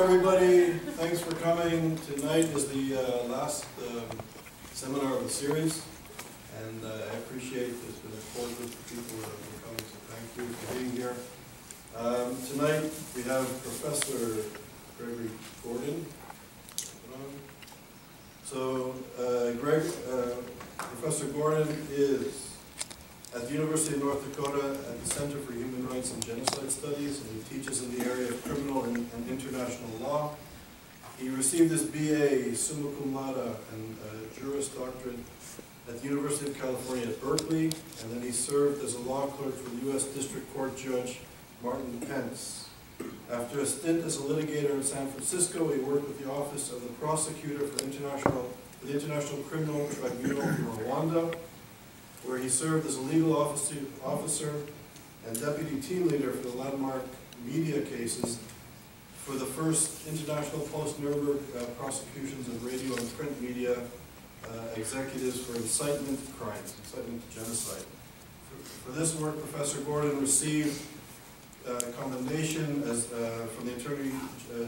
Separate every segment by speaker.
Speaker 1: everybody. Thanks for coming. Tonight is the uh, last um, seminar of the series, and uh, I appreciate there's been a core group of people that have coming, so thank you for being here. Um, Tonight, we have Professor Gregory Gordon. Um, So uh, Greg, uh, Professor Gordon is at the University of North Dakota at the Center for Human Rights and Genocide Studies, and he teaches in the area of criminal and, and international law. He received his BA summa cum laude and uh, Juris Doctorate at the University of California at Berkeley, and then he served as a law clerk for the U.S. District Court Judge Martin Pence. After a stint as a litigator in San Francisco, he worked with the Office of the Prosecutor for International, for the International Criminal Tribunal in Rwanda, where he served as a legal officer, and deputy team leader for the landmark media cases for the first international post-Nuremberg uh, prosecutions of radio and print media uh, executives for incitement crimes, incitement to genocide. For, for this work, Professor Gordon received uh, commendation as, uh, from the Attorney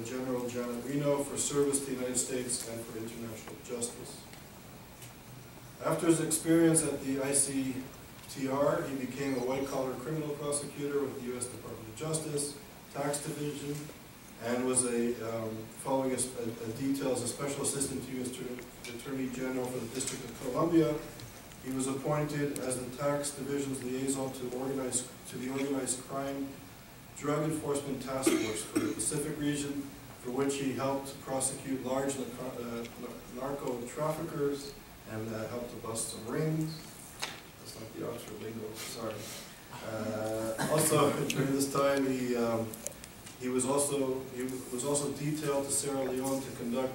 Speaker 1: General Janet Reno for service to the United States and for international justice. After his experience at the ICTR, he became a white-collar criminal prosecutor with the U.S. Department of Justice, Tax Division, and was a, um, following a, a detail as a special assistant to U.S. Attorney General for the District of Columbia. He was appointed as the Tax Division's liaison to organized, to the Organized Crime Drug Enforcement Task Force for the Pacific region, for which he helped prosecute large uh, narco traffickers and uh, helped to bust some rings. That's not the Oxford lingo, sorry. Uh, also, during this time, he um, he was also he was also detailed to Sierra Leone to conduct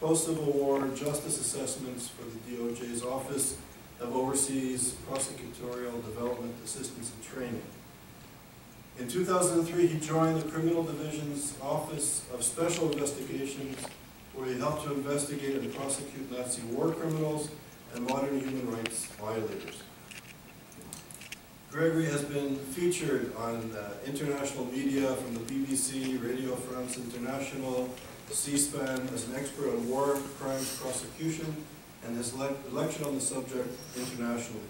Speaker 1: post-Civil War justice assessments for the DOJ's Office of Overseas Prosecutorial Development Assistance and Training. In 2003, he joined the Criminal Division's Office of Special Investigations where he helped to investigate and prosecute Nazi war criminals and modern human rights violators. Gregory has been featured on uh, international media from the BBC, Radio France International, C-SPAN as an expert on war crimes prosecution and has le lectured on the subject internationally.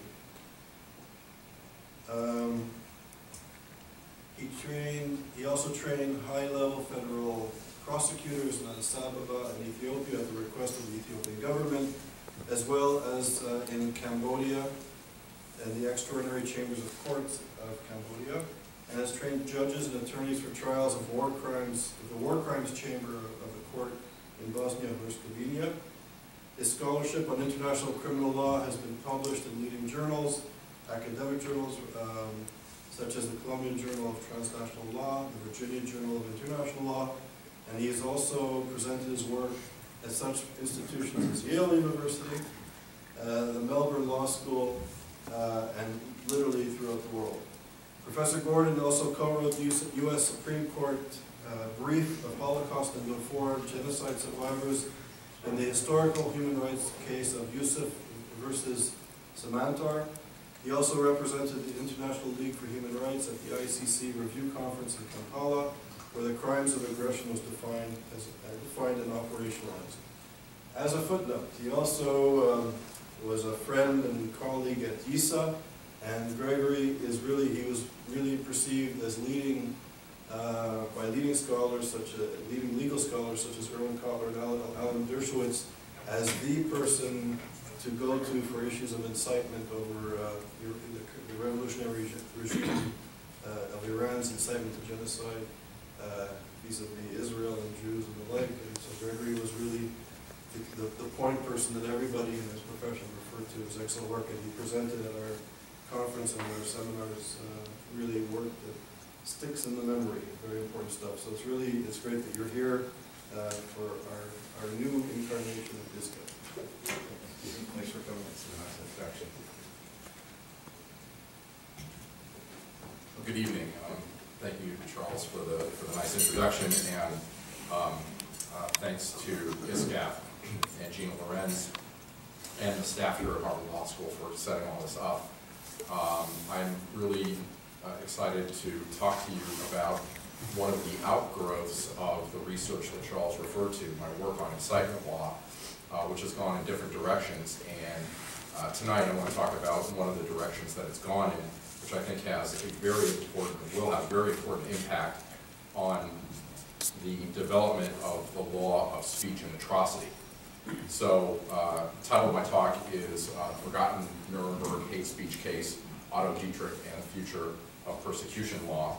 Speaker 1: Um, he trained, he also trained high-level federal prosecutors in Addis Ababa and Ethiopia at the request of the Ethiopian government, as well as uh, in Cambodia and the extraordinary chambers of courts of Cambodia, and has trained judges and attorneys for trials of war crimes, the war crimes chamber of the court in Bosnia and Herzegovina. His scholarship on international criminal law has been published in leading journals, academic journals, um, such as the Columbian Journal of Transnational Law, the Virginia Journal of International Law, and he has also presented his work at such institutions as Yale University, uh, the Melbourne Law School, uh, and literally throughout the world. Professor Gordon also co-wrote the U.S. Supreme Court uh, brief of Holocaust and before genocide survivors in the historical human rights case of Yousuf versus Samantar. He also represented the International League for Human Rights at the ICC Review Conference in Kampala where the crimes of aggression was defined as defined and operationalized. As a footnote, he also um, was a friend and colleague at YIISA, and Gregory is really, he was really perceived as leading, uh, by leading scholars such as, leading legal scholars such as Irwin Cotler and Alan, Dershowitz as the person to go to for issues of incitement over uh, the, the, revolutionary regime uh, of Iran's incitement to genocide vis-a-vis Israel and Jews and the like. And so Gregory was really the, the, the, point person that everybody in his profession referred to as excellent work, and he presented at our conference and our seminars uh, really work that sticks in the memory, very important stuff. So it's really, it's great that you're here uh, for our, our new incarnation of DISCA.
Speaker 2: Thanks for coming. It's a nice introduction. Well, good evening. Um, thank you, Charles, for the, for the nice introduction, and um, uh, thanks to ISGAP and Gina Lorenz and the staff here at Harvard Law School for setting all this up. Um, I'm really uh, excited to talk to you about one of the outgrowths of the research that Charles referred to, my work on incitement law, uh, which has gone in different directions. And uh, tonight, I want to talk about one of the directions that it's gone in, which I think has a very important, will have a very important impact on the development of the law of speech and atrocity. So, uh, title of my talk is uh, Forgotten Nuremberg Hate Speech Case, Otto Dietrich and the Future of Persecution Law.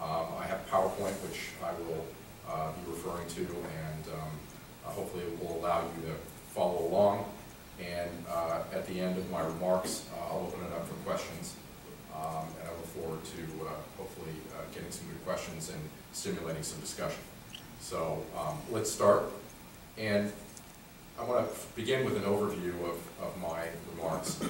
Speaker 2: Um, I have PowerPoint, which I will uh, be referring to, and um, hopefully it will allow you to follow along. And uh, at the end of my remarks, uh, I'll open it up for questions. Um, And I look forward to uh, hopefully uh, getting some good questions and stimulating some discussion. So um, let's start. And I want to begin with an overview of, of my remarks.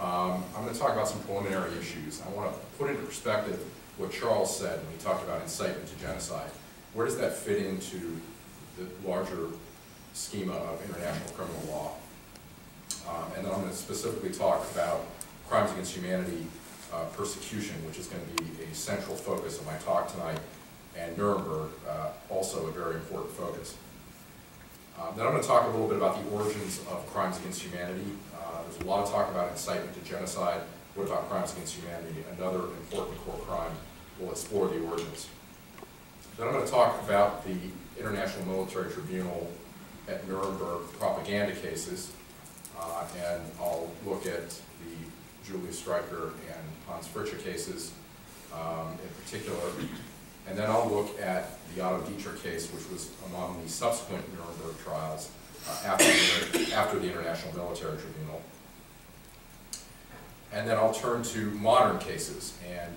Speaker 2: Um, I'm going to talk about some preliminary issues. I want to put into perspective what Charles said when he talked about incitement to genocide. Where does that fit into the larger schema of international criminal law? Um, and then I'm going to specifically talk about crimes against humanity uh, persecution, which is going to be a central focus of my talk tonight, and Nuremberg, uh, also a very important focus. Um, then I'm going to talk a little bit about the origins of crimes against humanity. Uh, there's a lot of talk about incitement to genocide. What about crimes against humanity? Another important core crime. We'll explore the origins. Then I'm going to talk about the International Military Tribunal at Nuremberg propaganda cases, uh, and I'll look at the Julius Streicher and Hans Fritzsche cases um, in particular. And then I'll look at the Otto Dietrich case, which was among the subsequent Nuremberg trials uh, after, the, after the International Military Tribunal. And then I'll turn to modern cases and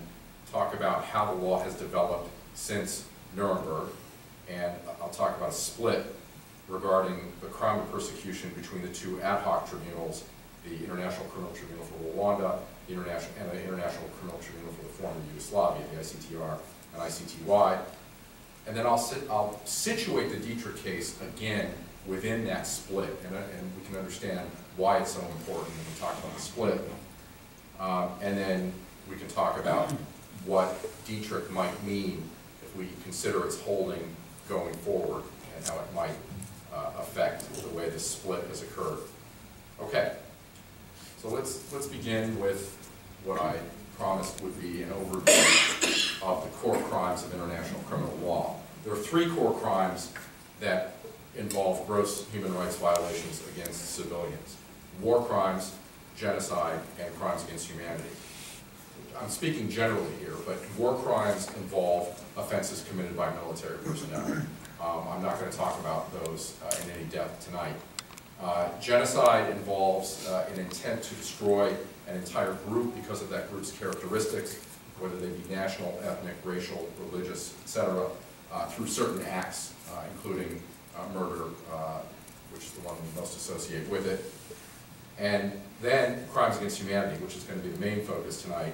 Speaker 2: talk about how the law has developed since Nuremberg. And I'll talk about a split regarding the crime of persecution between the two ad hoc tribunals, the International Criminal Tribunal for Rwanda International, and the International Criminal Tribunal for the former Yugoslavia, the ICTR and ICTY. And then I'll, sit, I'll situate the Dietrich case again within that split, and, and we can understand why it's so important when we talk about the split. Um, and then we can talk about what Dietrich might mean if we consider its holding going forward and how it might uh, affect the way the split has occurred. Okay, so let's, let's begin with what I promised would be an overview of the core crimes of international criminal law. There are three core crimes that involve gross human rights violations against civilians. War crimes, genocide, and crimes against humanity. I'm speaking generally here, but war crimes involve offenses committed by military personnel. Um, I'm not going to talk about those uh, in any depth tonight. Uh, genocide involves uh, an intent to destroy an entire group because of that group's characteristics, whether they be national, ethnic, racial, religious, etc., uh, through certain acts, uh, including uh, murder, uh, which is the one we most associate with it. And then crimes against humanity, which is going to be the main focus tonight,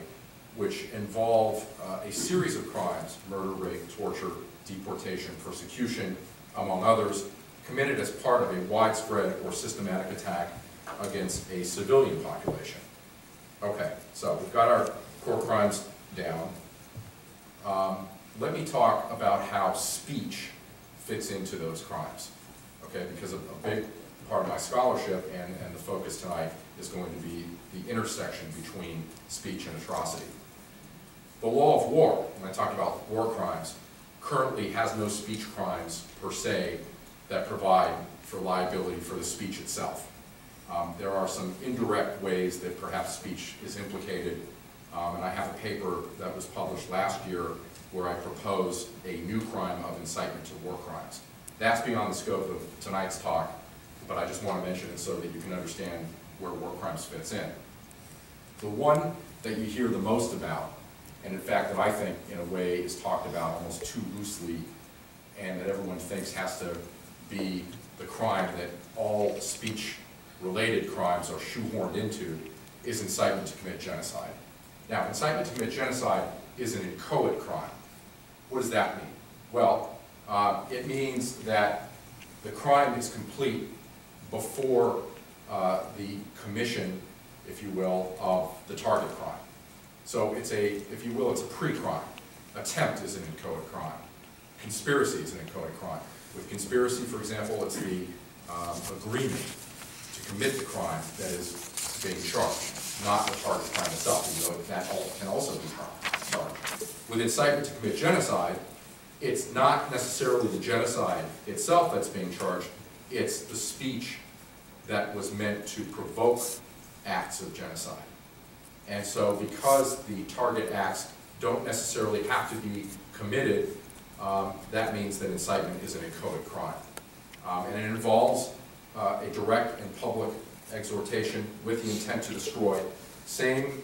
Speaker 2: which involve a series of crimes, murder, rape, torture, deportation, persecution, among others, committed as part of a widespread or systematic attack against a civilian population. Okay, so we've got our core crimes down. Um, let me talk about how speech fits into those crimes, okay? Because a, a big part of my scholarship and, and the focus tonight is going to be the intersection between speech and atrocity. The law of war, when I talk about war crimes, currently has no speech crimes per se that provide for liability for the speech itself. Um, there are some indirect ways that perhaps speech is implicated, um, and I have a paper that was published last year where I propose a new crime of incitement to war crimes. That's beyond the scope of tonight's talk, but I just want to mention it so that you can understand where war crimes fits in. The one that you hear the most about, and in fact that I think in a way is talked about almost too loosely, and that everyone thinks has to be the crime that all speech-related crimes are shoehorned into is incitement to commit genocide. Now, incitement to commit genocide is an inchoate crime. What does that mean? Well, uh, it means that the crime is complete before uh, the commission, if you will, of the target crime. So it's a, if you will, it's a pre-crime. Attempt is an inchoate crime. conspiracy is an inchoate crime. With conspiracy, for example, it's the um, agreement commit the crime that is being charged, not the target crime itself, even though that can also be charged. With incitement to commit genocide, it's not necessarily the genocide itself that's being charged, it's the speech that was meant to provoke acts of genocide. And so because the target acts don't necessarily have to be committed, um, that means that incitement is an inchoate crime. Um, And it involves uh, a direct and public exhortation with the intent to destroy, same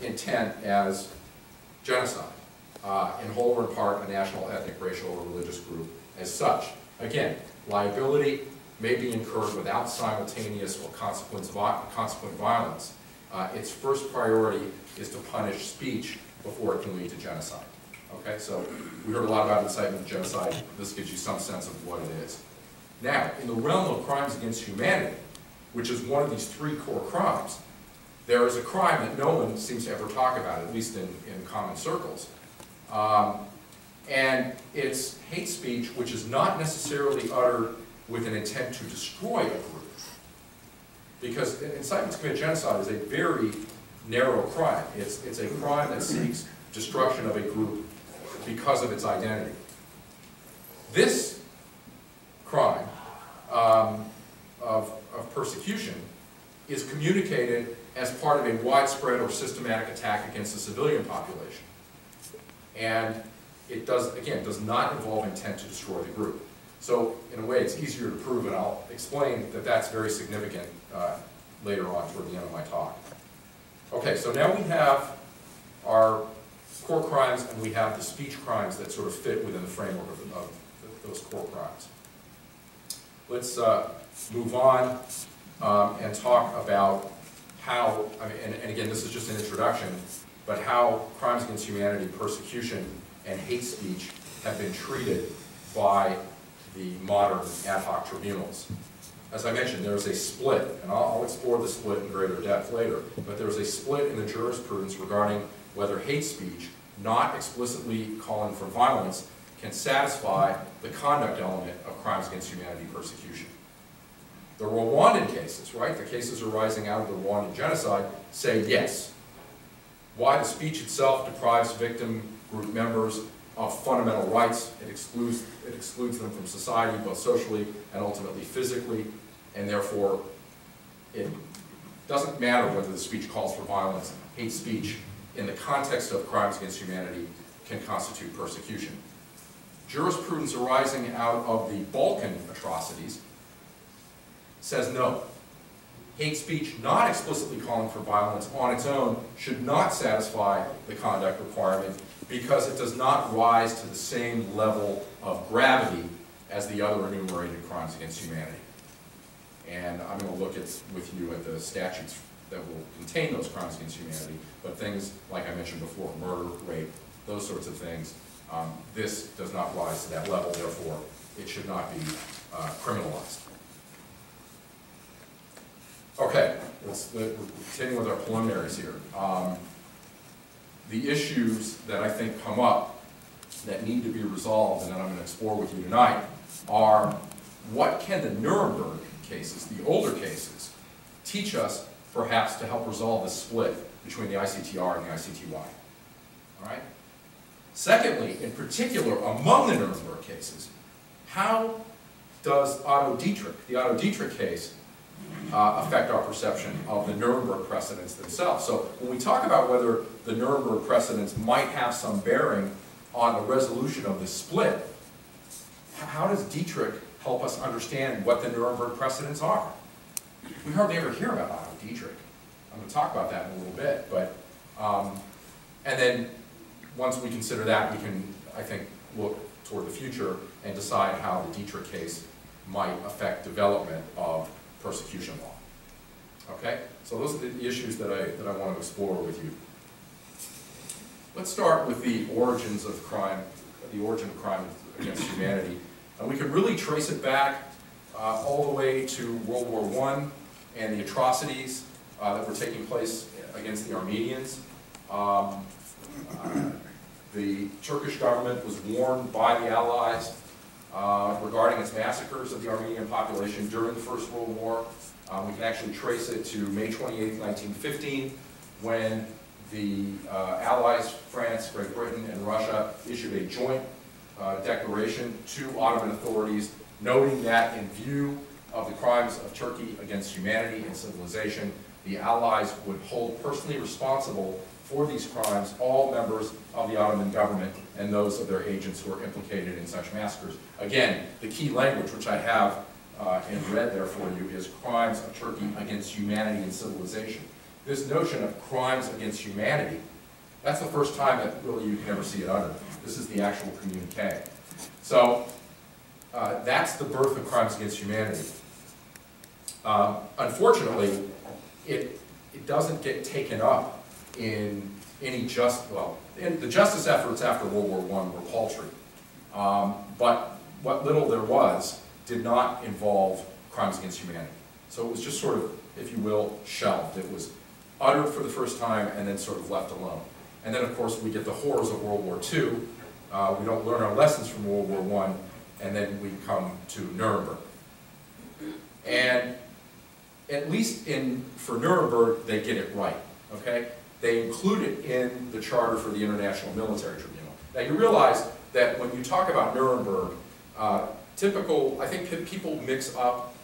Speaker 2: intent as genocide, uh, in whole or in part a national, ethnic, racial, or religious group as such. Again, liability may be incurred without simultaneous or consequent violence. Uh, Its first priority is to punish speech before it can lead to genocide. Okay, so we heard a lot about incitement to genocide. This gives you some sense of what it is. Now, in the realm of crimes against humanity, which is one of these three core crimes, there is a crime that no one seems to ever talk about, at least in, in common circles. Um, and it's hate speech, which is not necessarily uttered with an intent to destroy a group. Because incitement to commit genocide is a very narrow crime. It's, it's a crime that seeks destruction of a group because of its identity. This crime um, of, of persecution is communicated as part of a widespread or systematic attack against the civilian population. And it does, again, does not involve intent to destroy the group. So in a way, it's easier to prove, and I'll explain that that's very significant uh, later on toward the end of my talk. Okay, so now we have our core crimes and we have the speech crimes that sort of fit within the framework of, of those core crimes. Let's uh, move on um, and talk about how, I mean, and, and again, this is just an introduction, but how crimes against humanity, persecution, and hate speech have been treated by the modern ad hoc tribunals. As I mentioned, there's a split, and I'll, I'll explore the split in greater depth later, but there's a split in the jurisprudence regarding whether hate speech, not explicitly calling for violence, can satisfy the conduct element of crimes against humanity persecution. The Rwandan cases, right, the cases arising out of the Rwandan genocide, say yes. Why the speech itself deprives victim group members of fundamental rights, it excludes, it excludes them from society, both socially and ultimately physically, and therefore it doesn't matter whether the speech calls for violence, hate speech, in the context of crimes against humanity, can constitute persecution. Jurisprudence arising out of the Balkan atrocities says no. Hate speech not explicitly calling for violence on its own should not satisfy the conduct requirement because it does not rise to the same level of gravity as the other enumerated crimes against humanity. And I'm going to look at, with you at the statutes that will contain those crimes against humanity, but things like I mentioned before, murder, rape, those sorts of things, um, this does not rise to that level, therefore it should not be uh, criminalized. Okay, let's, continuing with our preliminaries here. Um, the issues that I think come up that need to be resolved and that I'm going to explore with you tonight are what can the Nuremberg cases, the older cases, teach us perhaps to help resolve the split between the ICTR and the ICTY? All right? Secondly, in particular, among the Nuremberg cases, how does Otto Dietrich, the Otto Dietrich case, uh, affect our perception of the Nuremberg precedents themselves. So when we talk about whether the Nuremberg precedents might have some bearing on the resolution of the split, how does Dietrich help us understand what the Nuremberg precedents are? We hardly ever hear about Otto Dietrich. I'm going to talk about that in a little bit, but um, and then once we consider that, we can, I think, look toward the future and decide how the Dietrich case might affect development of persecution law. Okay? So those are the issues that I, that I want to explore with you. Let's start with the origins of crime, the origin of crime against humanity. And we can really trace it back uh, all the way to World War I and the atrocities uh, that were taking place against the Armenians. Um, uh, the Turkish government was warned by the Allies uh, regarding its massacres of the Armenian population during the First World War. Uh, We can actually trace it to May 28, 1915, when the uh, Allies, France, Great Britain, and Russia issued a joint uh, declaration to Ottoman authorities noting that in view of the crimes of Turkey against humanity and civilization, the Allies would hold personally responsible for these crimes all members of the Ottoman government and those of their agents who are implicated in such massacres. Again, the key language, which I have uh, in red there for you, is crimes of Turkey against humanity and civilization. This notion of crimes against humanity, that's the first time that really you can ever see it uttered. This is the actual communique. So, uh, that's the birth of crimes against humanity. Um, Unfortunately, it, it doesn't get taken up in any just, well, the justice efforts after World War I were paltry. Um, But what little there was did not involve crimes against humanity. So it was just sort of, if you will, shelved. It was uttered for the first time and then sort of left alone. And then, of course, we get the horrors of World War II. Uh, we don't learn our lessons from World War I, and then we come to Nuremberg. And at least in, for Nuremberg, they get it right, okay? They include it in the charter for the International Military Tribunal. Now, you realize that when you talk about Nuremberg, uh, typical, I think people mix up,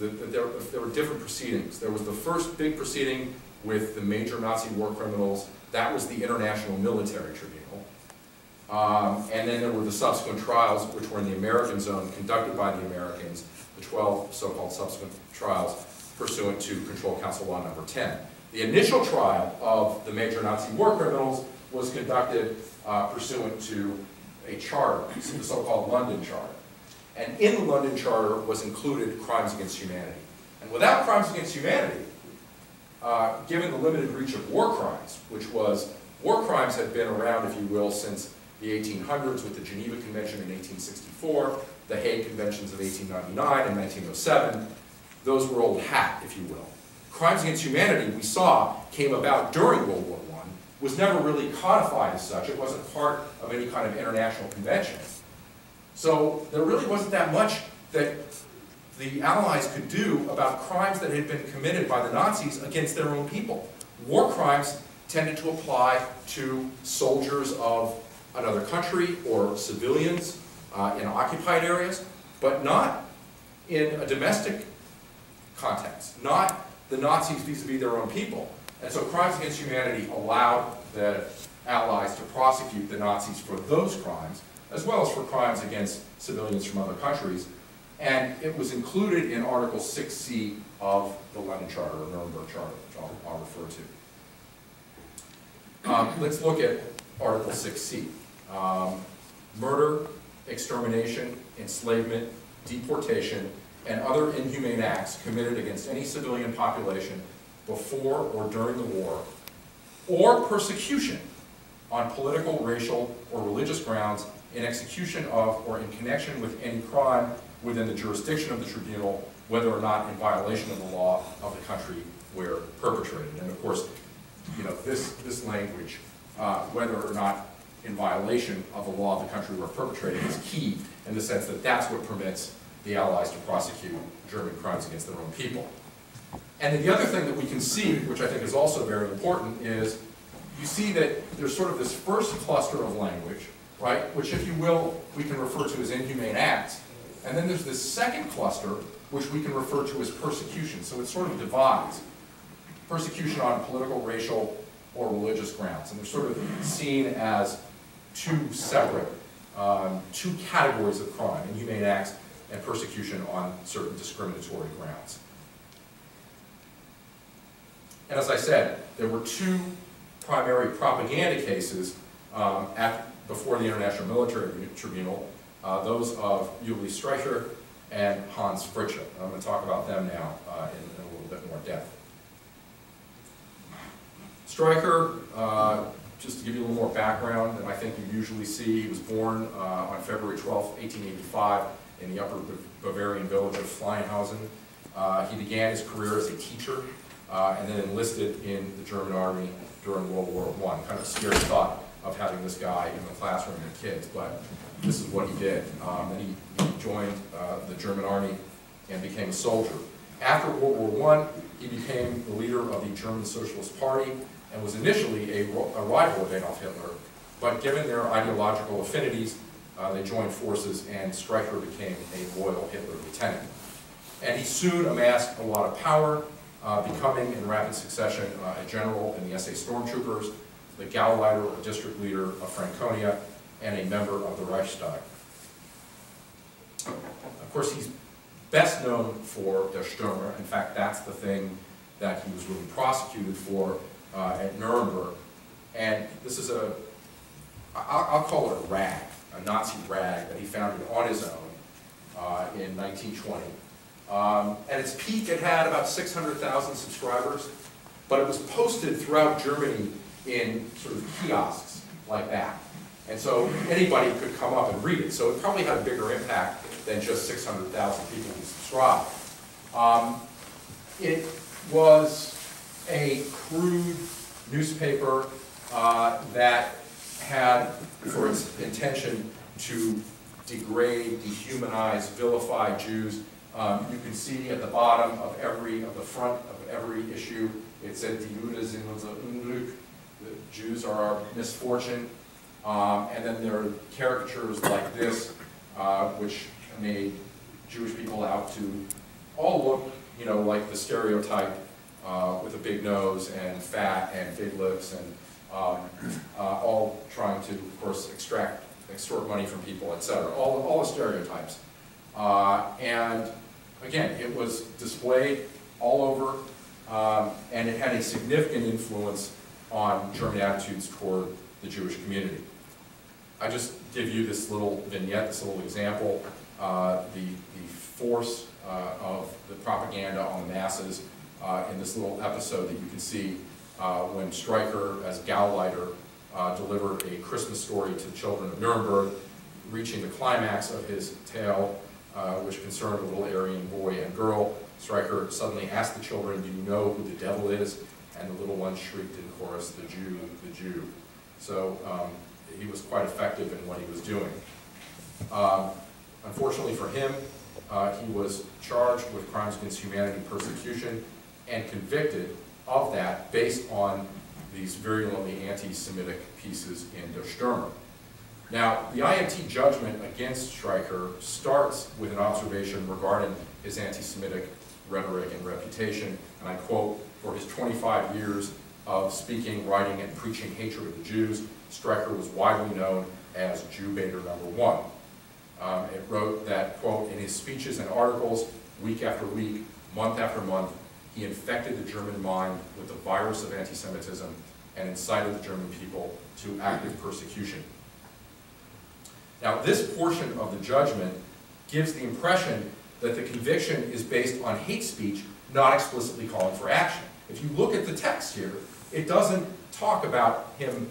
Speaker 2: the, the, there, there were different proceedings. There was the first big proceeding with the major Nazi war criminals, that was the International Military Tribunal. Um, and then there were the subsequent trials, which were in the American zone, conducted by the Americans, the 12 so-called subsequent trials pursuant to Control Council Law Number 10. The initial trial of the major Nazi war criminals was conducted uh, pursuant to a charter, the so-called London Charter. And in the London Charter was included crimes against humanity. And without crimes against humanity, uh, given the limited reach of war crimes, which was, war crimes had been around, if you will, since the 1800s with the Geneva Convention in 1864, the Hague Conventions of 1899 and 1907, those were old hat, if you will. Crimes against humanity, we saw, came about during World War I, was never really codified as such. It wasn't part of any kind of international convention. So there really wasn't that much that the Allies could do about crimes that had been committed by the Nazis against their own people. War crimes tended to apply to soldiers of another country or civilians uh, in occupied areas, but not in a domestic context, not the Nazis vis-a-vis their own people. And so crimes against humanity allowed the Allies to prosecute the Nazis for those crimes, as well as for crimes against civilians from other countries. And it was included in Article 6C of the London Charter, or Nuremberg Charter, which I'll, I'll refer to. Um, let's look at Article 6C. Um, murder, extermination, enslavement, deportation, and other inhumane acts committed against any civilian population before or during the war, or persecution on political, racial, or religious grounds in execution of or in connection with any crime within the jurisdiction of the tribunal, whether or not in violation of the law of the country where perpetrated. And of course, you know, this, this language, uh, whether or not in violation of the law of the country where perpetrated is key in the sense that that's what permits the Allies to prosecute German crimes against their own people. And then the other thing that we can see, which I think is also very important, is you see that there's sort of this first cluster of language, right, which if you will, we can refer to as inhumane acts. And then there's this second cluster, which we can refer to as persecution. So it sort of divides. Persecution on political, racial, or religious grounds. And they're sort of seen as two separate, um, two categories of crime, inhumane acts and persecution on certain discriminatory grounds. And as I said, there were two primary propaganda cases um, before the International Military Tribunal, uh, those of Uli Streicher and Hans Fritzsche. I'm going to talk about them now uh, in, in, a little bit more depth. Streicher, uh, just to give you a little more background than I think you usually see, he was born uh, on February 12, 1885 in the upper Bavarian village of Fleinhausen. Uh, he began his career as a teacher uh, and then enlisted in the German army during World War I. Kind of scary thought of having this guy in the classroom with kids, but this is what he did. Um, and he, he joined uh, the German army and became a soldier. After World War I, he became the leader of the German Socialist Party and was initially a, a rival of Adolf Hitler, but given their ideological affinities, uh, they joined forces and Streicher became a loyal Hitler lieutenant. And he soon amassed a lot of power, uh, becoming in rapid succession uh, a general in the SS Stormtroopers, the Gauleiter or district leader of Franconia, and a member of the Reichstag. Of course, he's best known for Der Stürmer. In fact, that's the thing that he was really prosecuted for uh, at Nuremberg. And this is a, I- I'll call it a rag, a Nazi rag that he founded on his own uh, in 1920. Um, At its peak, it had about 600,000 subscribers, but it was posted throughout Germany in sort of kiosks like that. And so anybody could come up and read it. So it probably had a bigger impact than just 600,000 people who subscribed. Um, It was a crude newspaper uh, that had for its intention to degrade, dehumanize, vilify Jews. Um, You can see at the bottom of every, of the front of every issue, it said, Die Juden sind unser Unglück, the Jews are our misfortune. Um, And then there are caricatures like this, uh, which made Jewish people out to all look, you know, like the stereotype uh, with a big nose and fat and big lips and um, uh, all trying to, of course, extract, extort money from people, et cetera. All, all the stereotypes. Uh, and again, it was displayed all over, um, and it had a significant influence on German attitudes toward the Jewish community. I just give you this little vignette, this little example, uh, the, the force uh, of the propaganda on the masses uh, in this little episode that you can see uh, when Streicher, as Gauleiter, uh, delivered a Christmas story to the children of Nuremberg, reaching the climax of his tale, uh, which concerned a little Aryan boy and girl. Streicher suddenly asked the children, do you know who the devil is? And the little ones shrieked in chorus, the Jew, the Jew. So um, he was quite effective in what he was doing. Um, Unfortunately for him, uh, he was charged with crimes against humanity persecution and convicted of that based on these virulently anti-Semitic pieces in Der Stürmer. Now, the IMT judgment against Streicher starts with an observation regarding his anti-Semitic rhetoric and reputation, and I quote, for his 25 years of speaking, writing, and preaching hatred of the Jews, Streicher was widely known as Jew baiter number one. Um, it wrote that, quote, in his speeches and articles, week after week, month after month, he infected the German mind with the virus of anti-Semitism and incited the German people to active persecution. Now, this portion of the judgment gives the impression that the conviction is based on hate speech, not explicitly calling for action. If you look at the text here, it doesn't talk about him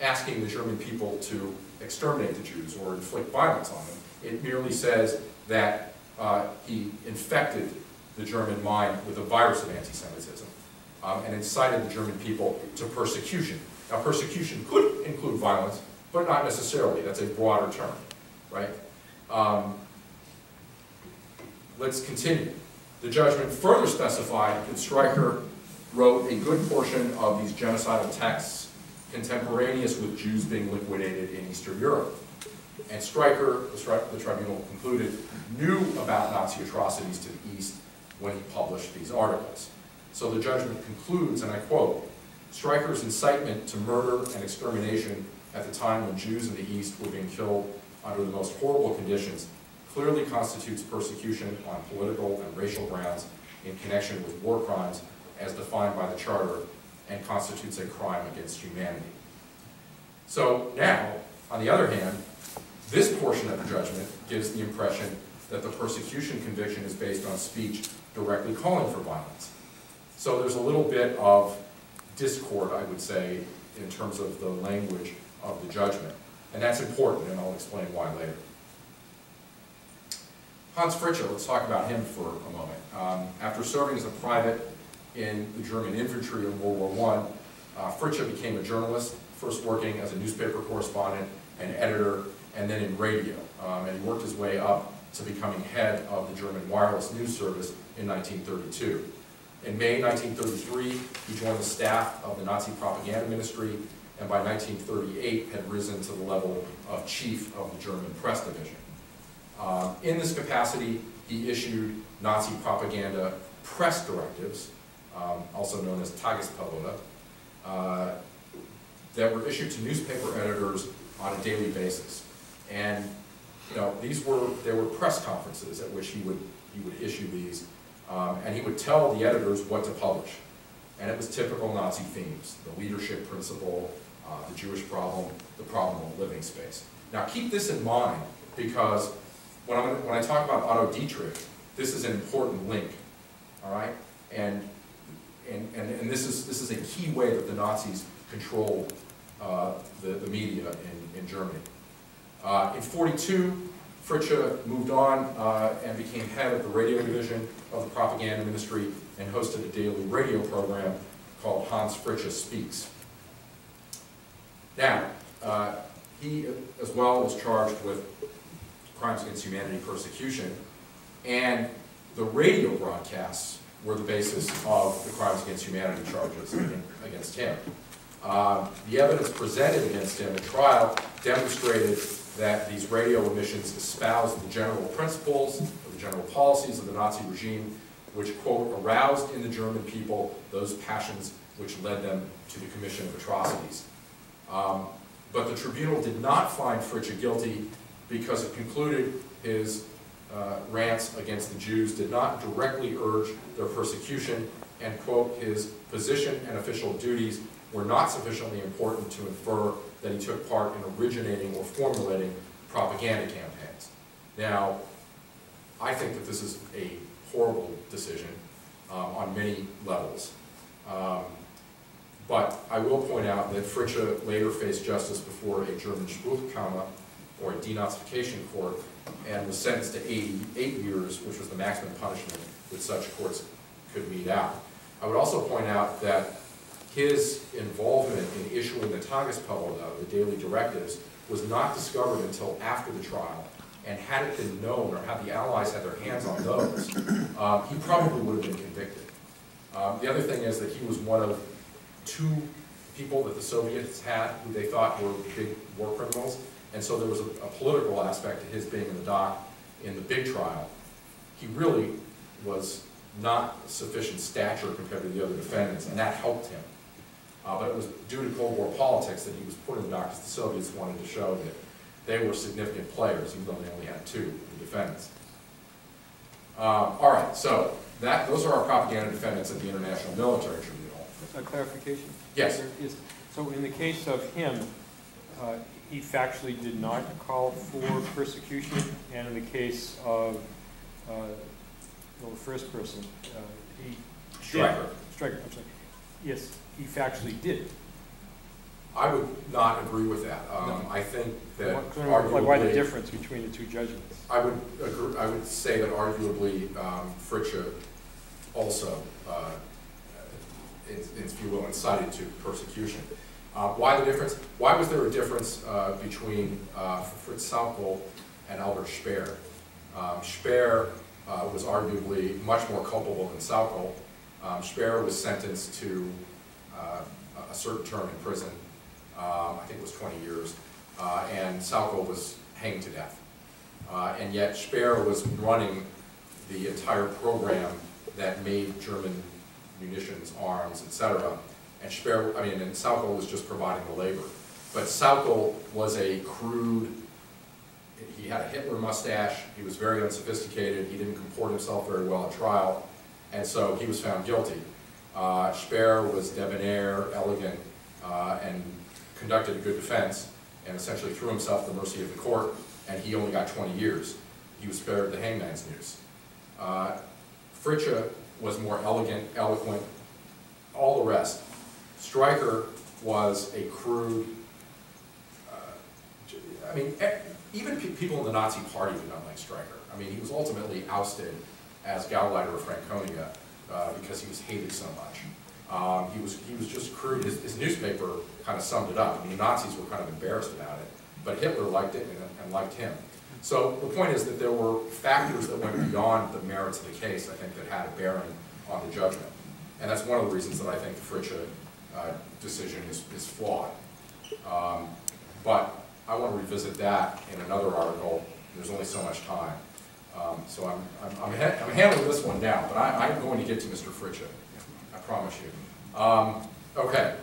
Speaker 2: asking the German people to exterminate the Jews or inflict violence on them. It merely says that uh, he infected the German mind with a virus of anti-Semitism um, and incited the German people to persecution. Now, persecution could include violence, but not necessarily. That's a broader term, right? Um, let's continue. The judgment further specified that Streicher wrote a good portion of these genocidal texts contemporaneous with Jews being liquidated in Eastern Europe. And Streicher, the, the tribunal concluded, knew about Nazi atrocities to the east when he published these articles. So the judgment concludes, and I quote, Streicher's incitement to murder and extermination at the time when Jews in the East were being killed under the most horrible conditions clearly constitutes persecution on political and racial grounds in connection with war crimes as defined by the Charter and constitutes a crime against humanity. So now, on the other hand, this portion of the judgment gives the impression that the persecution conviction is based on speech directly calling for violence. So there's a little bit of discord, I would say, in terms of the language of the judgment. And that's important, and I'll explain why later. Hans Fritzsche, let's talk about him for a moment. Um, after serving as a private in the German infantry in World War I, uh, Fritzsche became a journalist, first working as a newspaper correspondent and editor, and then in radio. Um, and he worked his way up to becoming head of the German wireless news service in 1932. In May 1933, he joined the staff of the Nazi propaganda ministry, and by 1938 had risen to the level of chief of the German press division. Um, in this capacity, he issued Nazi propaganda press directives, um, also known as Tagesparola, uh, that were issued to newspaper editors on a daily basis. And, know, these were, there were press conferences at which he would, he would issue these, um, and he would tell the editors what to publish. And it was typical Nazi themes, the leadership principle, uh, the Jewish problem, the problem of living space. Now keep this in mind, because when, i when I talk about Otto Dietrich, this is an important link, all right? And, and, and, and this, is, this is a key way that the Nazis controlled uh, the, the media in, in Germany. Uh, in 42, Fritzsche moved on uh, and became head of the radio division of the propaganda ministry and hosted a daily radio program called Hans Fritzsche Speaks. Now, uh, he as well was charged with crimes against humanity persecution, and the radio broadcasts were the basis of the crimes against humanity charges against him. Uh, the evidence presented against him at trial demonstrated that these radio emissions espoused the general principles, or the general policies of the Nazi regime, which, quote, aroused in the German people those passions which led them to the commission of atrocities. Um, but the tribunal did not find Fritzsche guilty because it concluded his uh, rants against the Jews did not directly urge their persecution and, quote, his position and official duties were not sufficiently important to infer that he took part in originating or formulating propaganda campaigns. Now, I think that this is a horrible decision um, on many levels. Um, but I will point out that Fritzsche later faced justice before a German Spruchkammer, or a denazification court, and was sentenced to 88 years, which was the maximum punishment that such courts could mete out. I would also point out that his involvement in issuing the Tagesparola, the daily directives, was not discovered until after the trial. And had it been known, or had the Allies had their hands on those, um, he probably would have been convicted. Um, the other thing is that he was one of two people that the Soviets had who they thought were big war criminals. And so there was a, a political aspect to his being in the dock in the big trial. He really was not sufficient stature compared to the other defendants, and that helped him. Uh, but it was due to Cold War politics that he was put in the dock because the Soviets wanted to show that they were significant players, even though they only had two, the defendants. Um, all right, so that, those are our propaganda defendants at the International Military Tribunal.
Speaker 3: A clarification?
Speaker 2: Yes.
Speaker 3: Yes. So in the case of him, uh, he factually did not call for persecution, and in the case of, uh, well, the first person, uh, he.
Speaker 2: Streicher.
Speaker 3: Streicher, I'm sorry. Yes, he factually did.
Speaker 2: I would not agree with that. Um, I think that
Speaker 3: Like, why the
Speaker 2: arguably,
Speaker 3: difference between the two judgments?
Speaker 2: I would agree, I would say that arguably, um, Fritzsche also, uh, is, if you will, incited to persecution. Uh, why the difference? Why was there a difference, uh, between, uh, Fritz Sauckel and Albert Speer? Um, Speer, uh, was arguably much more culpable than Sauckel. Um, Speer was sentenced to, uh, a certain term in prison, um, I think it was twenty years, uh, and Sauckel was hanged to death. Uh, and yet Speer was running the entire program that made German munitions, arms, etc. And Speer, I mean, and Sauckel was just providing the labor. But Sauckel was a crude, he had a Hitler mustache, he was very unsophisticated, he didn't comport himself very well at trial, and so he was found guilty. Uh, Speer was debonair, elegant, uh, and conducted a good defense, and essentially threw himself at the mercy of the court, and he only got 20 years. He was spared the hangman's noose. Uh, Fritzsche was more elegant, eloquent, all the rest. Streicher was a crude, uh, I mean, even pe- people in the Nazi party did not like Streicher. I mean, he was ultimately ousted as Gauleiter of Franconia uh, because he was hated so much. Um, he was, he was just crude, his, his newspaper kind of summed it up. I mean, the Nazis were kind of embarrassed about it, but Hitler liked it and, and liked him. So the point is that there were factors that went beyond the merits of the case, I think, that had a bearing on the judgment. And that's one of the reasons that I think the Fritzsche uh, decision is, is flawed. Um, but I want to revisit that in another article. There's only so much time. Um, so I'm, I'm, I'm, ha I'm handling this one now, but I, I'm going to get to Mr. Fritzsche. I promise you. Um, okay.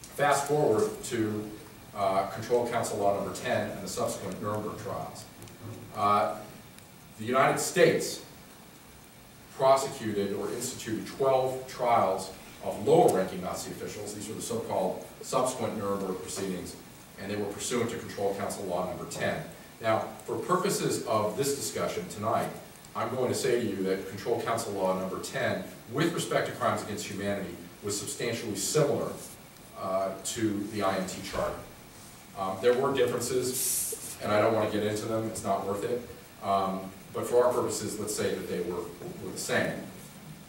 Speaker 2: Fast forward to uh, Control Council Law Number 10 and the subsequent Nuremberg trials. Uh, the United States prosecuted or instituted 12 trials of lower-ranking Nazi officials. These were the so-called subsequent Nuremberg proceedings, and they were pursuant to Control Council Law Number 10. Now, for purposes of this discussion tonight, I'm going to say to you that Control Council Law Number 10, with respect to crimes against humanity, was substantially similar uh, to the IMT charter. Um, there were differences, and I don't want to get into them, it's not worth it. Um, but for our purposes, let's say that they were, were the same.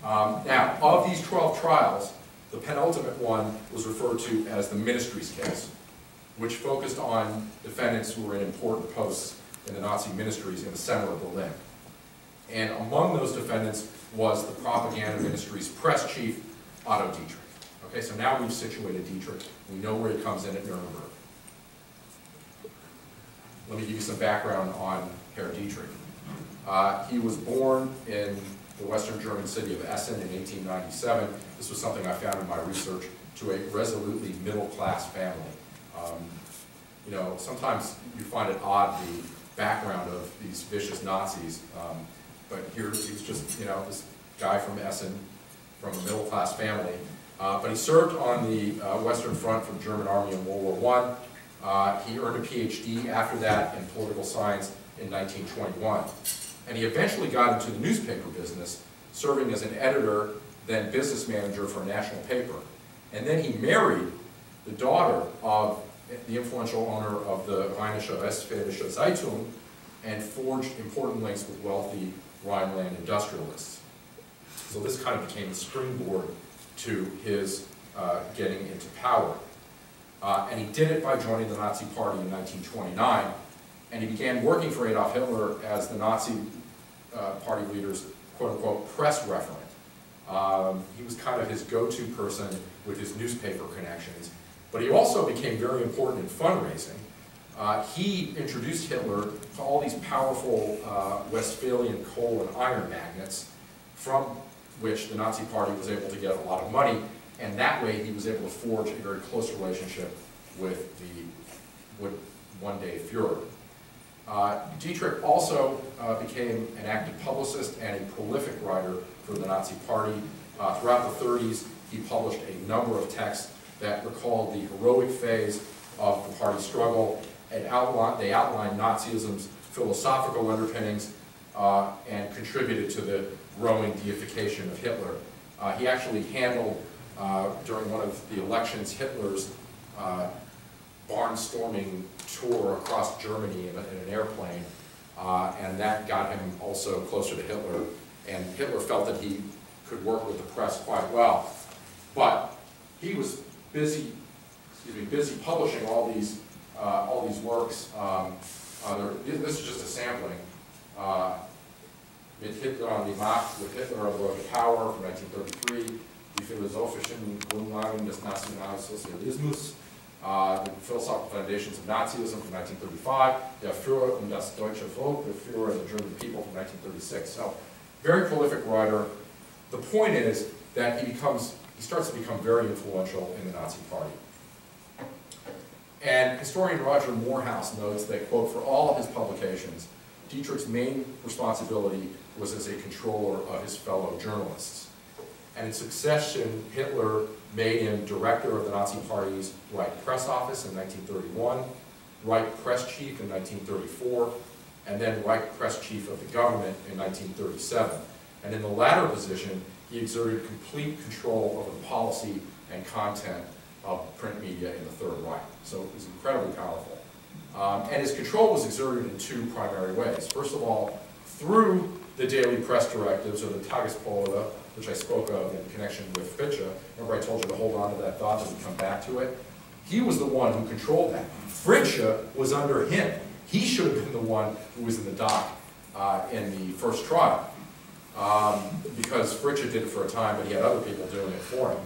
Speaker 2: Um, now, of these 12 trials, the penultimate one was referred to as the ministry's case, which focused on defendants who were in important posts in the Nazi ministries in the center of Berlin. And among those defendants was the propaganda ministry's press chief, Otto Dietrich. Okay, so now we've situated Dietrich. We know where he comes in at Nuremberg. Let me give you some background on Herr Dietrich. Uh, he was born in the western German city of Essen in 1897. This was something I found in my research to a resolutely middle-class family. Um, you know, sometimes you find it odd the background of these vicious Nazis, um, but here he's just, you know, this guy from Essen, from a middle-class family. Uh, but he served on the uh, Western Front for the German Army in World War I. Uh, he earned a PhD after that in political science in 1921. And he eventually got into the newspaper business, serving as an editor, then business manager for a national paper. And then he married the daughter of the influential owner of the Rheinische Westfälische Zeitung and forged important links with wealthy Rhineland industrialists. So this kind of became the springboard to his uh, getting into power. Uh, and he did it by joining the Nazi Party in 1929, and he began working for Adolf Hitler as the Nazi uh, party leader's quote-unquote press referent. Um, he was kind of his go-to person with his newspaper connections, but he also became very important in fundraising. Uh, he introduced Hitler to all these powerful uh, Westphalian coal and iron magnates from which the Nazi party was able to get a lot of money, and that way he was able to forge a very close relationship with the would one day Fuhrer. Uh, Dietrich also uh, became an active publicist and a prolific writer for the Nazi Party. Uh, throughout the 30s, he published a number of texts that recalled the heroic phase of the party struggle and outline, they outlined Nazism's philosophical underpinnings uh, and contributed to the growing deification of Hitler. Uh, he actually handled, uh, during one of the elections, Hitler's barnstorming tour across Germany in, a, in an airplane, uh, and that got him also closer to Hitler. And Hitler felt that he could work with the press quite well, but he was busy, excuse me, busy publishing all these uh, all these works. Um, uh, this is just a sampling. Uh, mit Hitler an die Macht, with Hitler over the power from 1933, die philosophischen Grundlagen des Nationalsozialismus, uh, the Philosophical Foundations of Nazism from 1935, Der Führer und das deutsche Volk, the Führer and the German people from 1936. So, very prolific writer. The point is that he becomes, he starts to become very influential in the Nazi Party. And historian Roger Moorhouse notes that, quote, for all of his publications, Dietrich's main responsibility was as a controller of his fellow journalists. And in succession, Hitler made him director of the Nazi Party's Reich Press Office in 1931, Reich Press Chief in 1934, and then Reich Press Chief of the government in 1937. And in the latter position, he exerted complete control over the policy and content of print media in the Third Reich. So it was incredibly powerful. Um, and his control was exerted in two primary ways. First of all, through the daily press directives or the Tagesparole, which I spoke of in connection with Fritzsche. Remember I told you to hold on to that thought as we come back to it? He was the one who controlled that. Fritzsche was under him. He should have been the one who was in the dock uh, in the first trial. Um, because Fritzsche did it for a time, but he had other people doing it for him.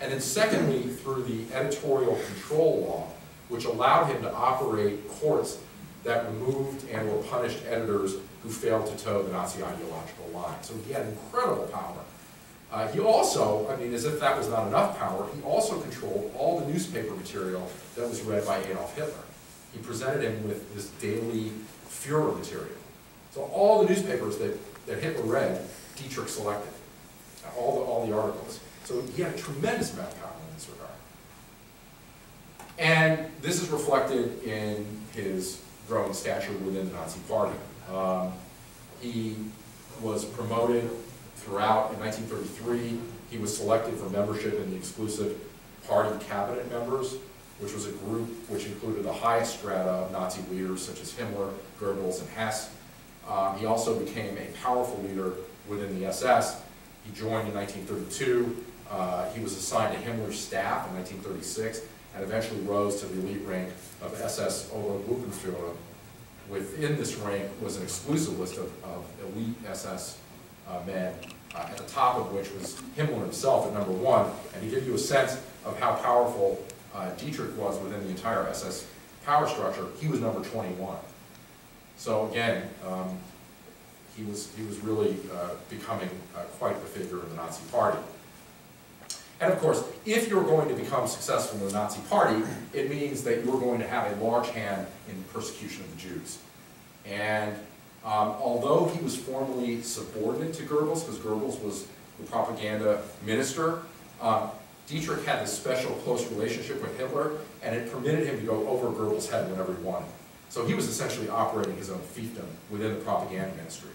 Speaker 2: And then secondly, through the editorial control law, which allowed him to operate courts that removed and or punished editors who failed to toe the Nazi ideological line. So he had incredible power. Uh, he also, I mean, as if that was not enough power, he also controlled all the newspaper material that was read by Adolf Hitler. He presented him with this daily Führer material. So all the newspapers that, that Hitler read, Dietrich selected, all the, all the articles. So he had a tremendous amount of power in this regard. And this is reflected in his growing stature within the Nazi Party. Um, he was promoted throughout in 1933. He was selected for membership in the exclusive party cabinet members, which was a group which included the highest strata of Nazi leaders such as Himmler, Goebbels, and Hess. Um, he also became a powerful leader within the SS. He joined in 1932. Uh, he was assigned to Himmler's staff in 1936 and eventually rose to the elite rank of SS Obergruppenführer. Within this rank was an exclusive list of, of elite SS uh, men, uh, at the top of which was Himmler himself at number one. And to give you a sense of how powerful uh, Dietrich was within the entire SS power structure, he was number 21. So again, um, he was he was really uh, becoming uh, quite the figure in the Nazi Party. And of course, if you're going to become successful in the Nazi Party, it means that you're going to have a large hand in the persecution of the Jews. And um, although he was formally subordinate to Goebbels, because Goebbels was the propaganda minister, um, Dietrich had this special close relationship with Hitler, and it permitted him to go over Goebbels' head whenever he wanted. So he was essentially operating his own fiefdom within the propaganda ministry.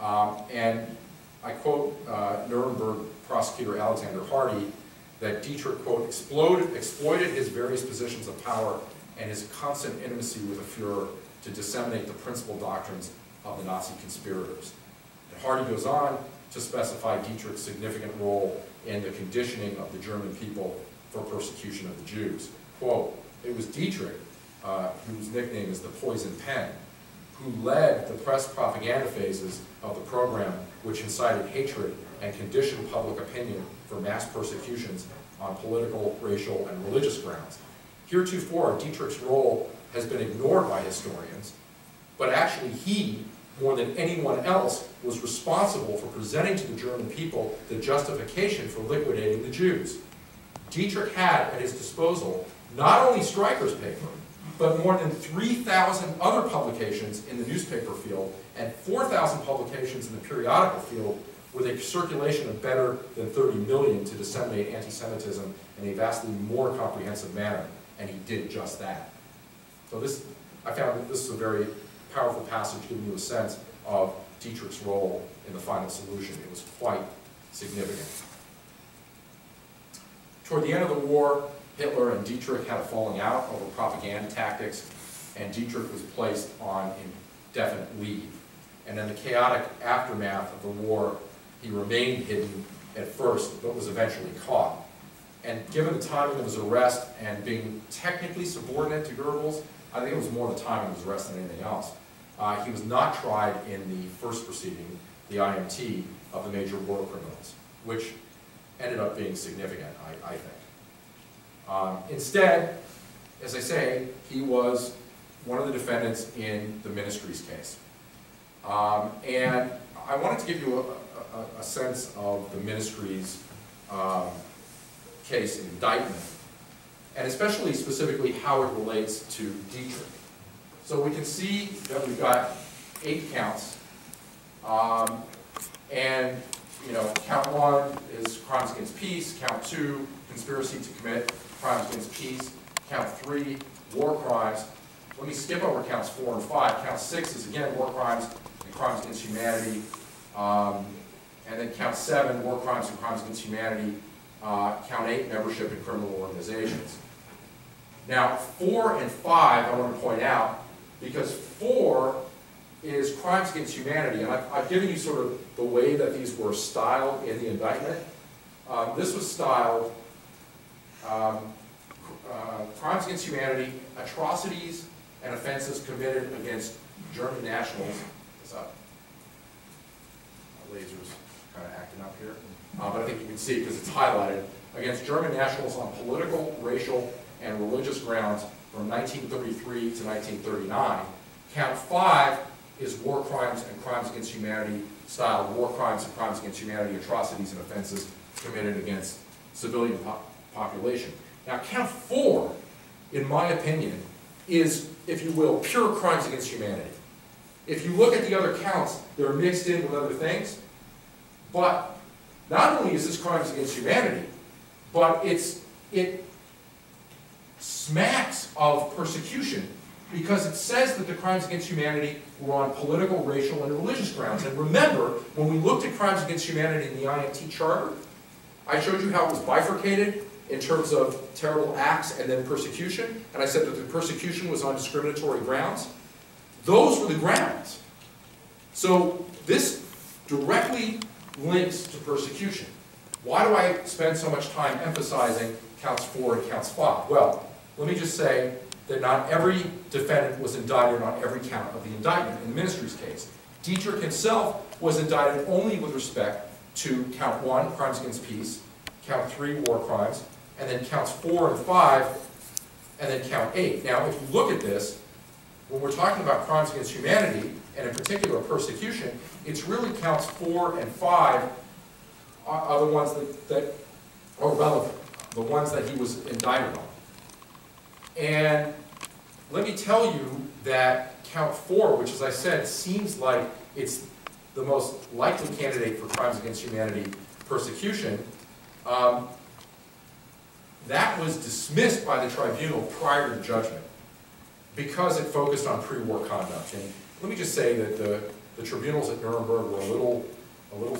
Speaker 2: Um, and I quote uh, Nuremberg prosecutor Alexander Hardy that Dietrich, quote, exploited his various positions of power and his constant intimacy with the Fuhrer to disseminate the principal doctrines of the Nazi conspirators. And Hardy goes on to specify Dietrich's significant role in the conditioning of the German people for persecution of the Jews. Quote, it was Dietrich, uh, whose nickname is the poison pen, who led the press propaganda phases of the program which incited hatred and conditioned public opinion for mass persecutions on political, racial, and religious grounds. Heretofore, Dietrich's role has been ignored by historians, but actually he, more than anyone else, was responsible for presenting to the German people the justification for liquidating the Jews. Dietrich had at his disposal not only Streicher's paper, but more than 3,000 other publications in the newspaper field and 4,000 publications in the periodical field with a circulation of better than 30 million to disseminate anti-Semitism in a vastly more comprehensive manner, and he did just that. So this, I found that this is a very powerful passage giving you a sense of Dietrich's role in the final solution. It was quite significant. Toward the end of the war, Hitler and Dietrich had a falling out over propaganda tactics, and Dietrich was placed on indefinite leave. And in the chaotic aftermath of the war, he remained hidden at first, but was eventually caught. And given the timing of his arrest and being technically subordinate to Goebbels, I think it was more the timing of his arrest than anything else. Uh, he was not tried in the first proceeding, the IMT, of the major war criminals, which ended up being significant, I, I think. Um, instead, as I say, he was one of the defendants in the ministry's case. Um, and I wanted to give you a, a, a sense of the ministry's um, case indictment, and especially specifically how it relates to Dietrich. So we can see that we've got eight counts, um, and you know, count one is crimes against peace, count two, conspiracy to commit crimes against peace, count three, war crimes. Let me skip over counts four and five. Count six is again war crimes and crimes against humanity. Um, and then count seven, war crimes and crimes against humanity. Uh, count eight, membership in criminal organizations. Now, four and five, I want to point out, because four is crimes against humanity, and I've, I've given you sort of the way that these were styled in the indictment. Um, this was styled, um, uh, crimes against humanity, atrocities and offenses committed against German nationals. What's up? My laser's kind of acting up here, uh, but I think you can see because it's highlighted, against German nationals on political, racial, and religious grounds from 1933 to 1939. Count five is war crimes and crimes against humanity style, war crimes and crimes against humanity, atrocities and offenses committed against civilian po- population. Now, count four, in my opinion, is, if you will, pure crimes against humanity. If you look at the other counts, they're mixed in with other things. But not only is this crimes against humanity, but it's, it smacks of persecution because it says that the crimes against humanity were on political, racial, and religious grounds. And remember, when we looked at crimes against humanity in the IMT Charter, I showed you how it was bifurcated in terms of terrible acts and then persecution, and I said that the persecution was on discriminatory grounds. Those were the grounds. So this directly links to persecution. Why do I spend so much time emphasizing counts four and counts five? Well, let me just say that not every defendant was indicted on every count of the indictment in the ministry's case. Dietrich himself was indicted only with respect to count one, crimes against peace, count three, war crimes, and then counts four and five, and then count eight. Now, if you look at this, when we're talking about crimes against humanity, and in particular persecution, it's really counts four and five are, the ones that, that are relevant, the ones that he was indicted on. And let me tell you that count four, which as I said, seems like it's the most likely candidate for crimes against humanity persecution, um, that was dismissed by the tribunal prior to judgment because it focused on pre-war conduct. And let me just say that the, the tribunals at Nuremberg were a little, a little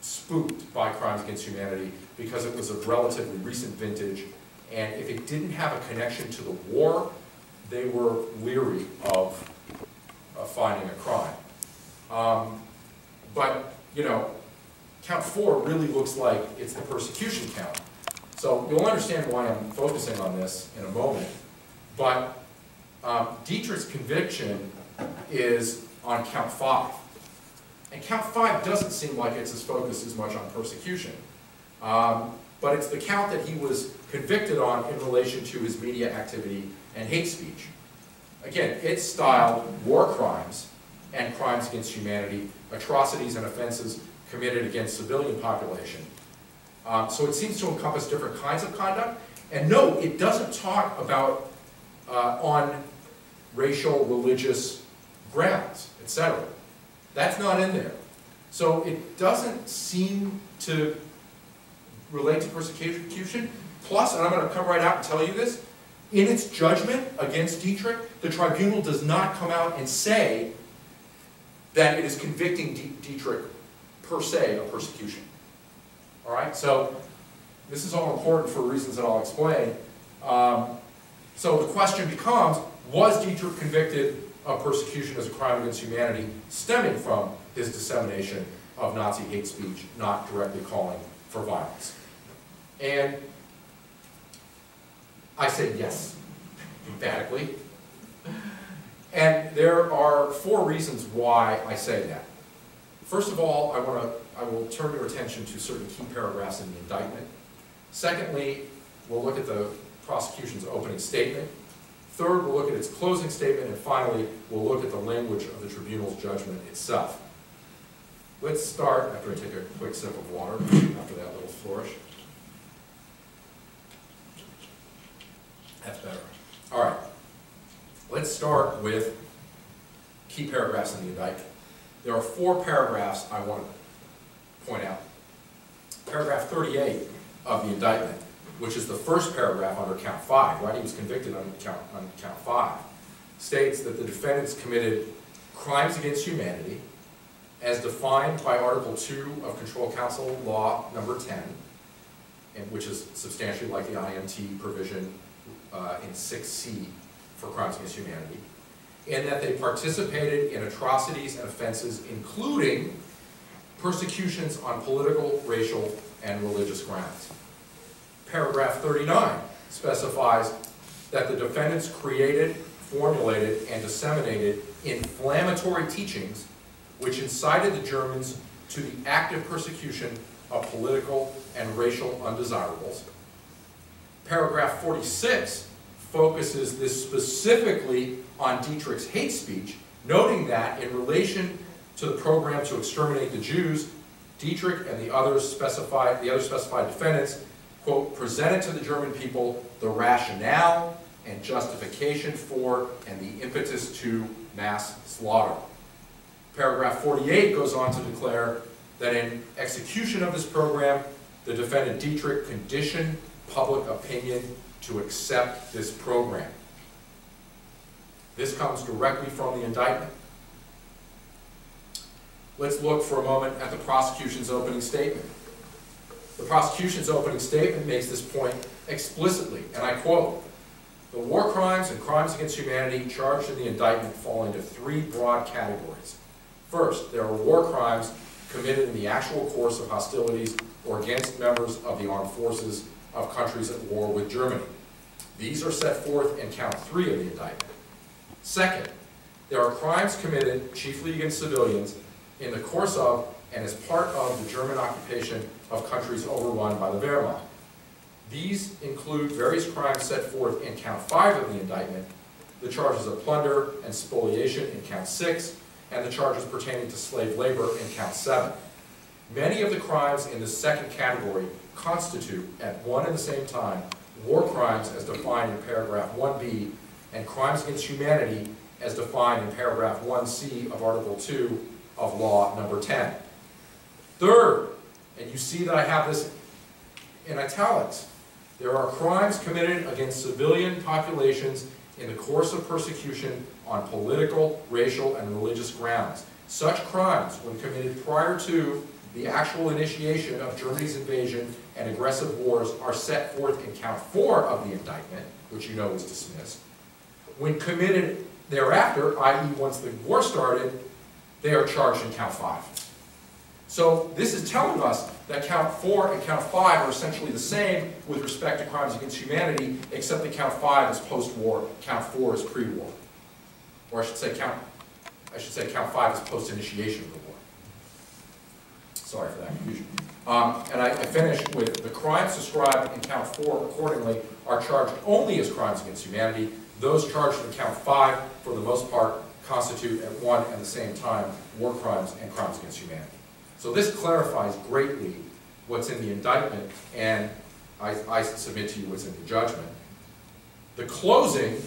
Speaker 2: spooked by crimes against humanity because it was a relatively recent vintage, and if it didn't have a connection to the war, they were leery of, of finding a crime. Um, but, you know, count four really looks like it's the persecution count. So you'll understand why I'm focusing on this in a moment. But um, Dietrich's conviction is on count five. And count five doesn't seem like it's as focused as much on persecution. Um, but it's the count that he was convicted on in relation to his media activity and hate speech. Again, it's styled war crimes and crimes against humanity, atrocities and offenses committed against civilian population. Um, so it seems to encompass different kinds of conduct. And no, it doesn't talk about uh, on racial, religious grounds, etc. That's not in there. So it doesn't seem to relate to persecution. Plus, and I'm going to come right out and tell you this, in its judgment against Dietrich, the tribunal does not come out and say that it is convicting Dietrich per se of persecution. All right, so this is all important for reasons that I'll explain. Um, so the question becomes, was Dietrich convicted of persecution as a crime against humanity stemming from his dissemination of Nazi hate speech, not directly calling for violence? And I said yes, emphatically. And there are four reasons why I say that. First of all, I want to, I will turn your attention to certain key paragraphs in the indictment. Secondly, we'll look at the prosecution's opening statement. Third, we'll look at its closing statement, and finally, we'll look at the language of the tribunal's judgment itself. Let's start, after I take a quick sip of water, after that little flourish. That's better. All right. Let's start with key paragraphs in the indictment. There are four paragraphs I want to point out. Paragraph 38 of the indictment, which is the first paragraph under count five, right? He was convicted on count, on count five, states that the defendants committed crimes against humanity as defined by Article 2 of Control Council Law Number 10, and which is substantially like the IMT provision uh, in 6C for crimes against humanity, in that they participated in atrocities and offenses, including persecutions on political, racial, and religious grounds. Paragraph 39 specifies that the defendants created, formulated, and disseminated inflammatory teachings which incited the Germans to the active persecution of political and racial undesirables. Paragraph 46 focuses this specifically on Dietrich's hate speech, noting that in relation to the program to exterminate the Jews, Dietrich and the specified, the other specified defendants, quote, presented to the German people the rationale and justification for and the impetus to mass slaughter. Paragraph 48 goes on to declare that in execution of this program, the defendant Dietrich conditioned public opinion to accept this program. This comes directly from the indictment. Let's look for a moment at the prosecution's opening statement. The prosecution's opening statement makes this point explicitly, and I quote, "The war crimes and crimes against humanity charged in the indictment fall into three broad categories. First, there are war crimes committed in the actual course of hostilities or against members of the armed forces of countries at war with Germany. These are set forth in count three of the indictment. Second, there are crimes committed chiefly against civilians in the course of and as part of the German occupation of countries overrun by the Wehrmacht. These include various crimes set forth in count five of the indictment, the charges of plunder and spoliation in count six, and the charges pertaining to slave labor in count seven. Many of the crimes in the second category constitute, at one and the same time, war crimes as defined in paragraph 1B and crimes against humanity as defined in paragraph 1C of Article 2 of Law Number 10. Third, and you see that I have this in italics, there are crimes committed against civilian populations in the course of persecution on political, racial, and religious grounds. Such crimes, when committed prior to the actual initiation of Germany's invasion and aggressive wars, are set forth in count four of the indictment, which you know was dismissed. When committed thereafter, i.e. once the war started, they are charged in count five. So this is telling us that count four and count five are essentially the same with respect to crimes against humanity, except that count five is post-war, count four is pre-war. Or I should say count, I should say count five is post-initiation of the war. Sorry for that confusion. Um, and I, I finish with the crimes described in count four accordingly are charged only as crimes against humanity. Those charged in count five, for the most part, constitute at one and the same time war crimes and crimes against humanity. So this clarifies greatly what's in the indictment, and I, I submit to you what's in the judgment. The closing,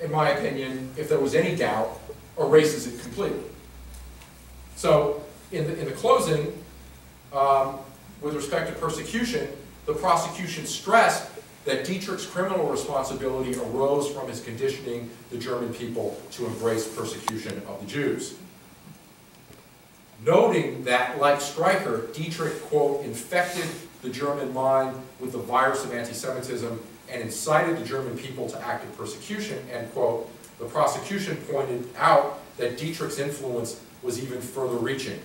Speaker 2: in my opinion, if there was any doubt, erases it completely. So in the, in the closing, um, with respect to persecution, the prosecution stressed that Dietrich's criminal responsibility arose from his conditioning the German people to embrace persecution of the Jews noting that, like Streicher, Dietrich, quote, infected the German mind with the virus of anti-Semitism and incited the German people to active persecution, end quote. The prosecution pointed out that Dietrich's influence was even further reaching.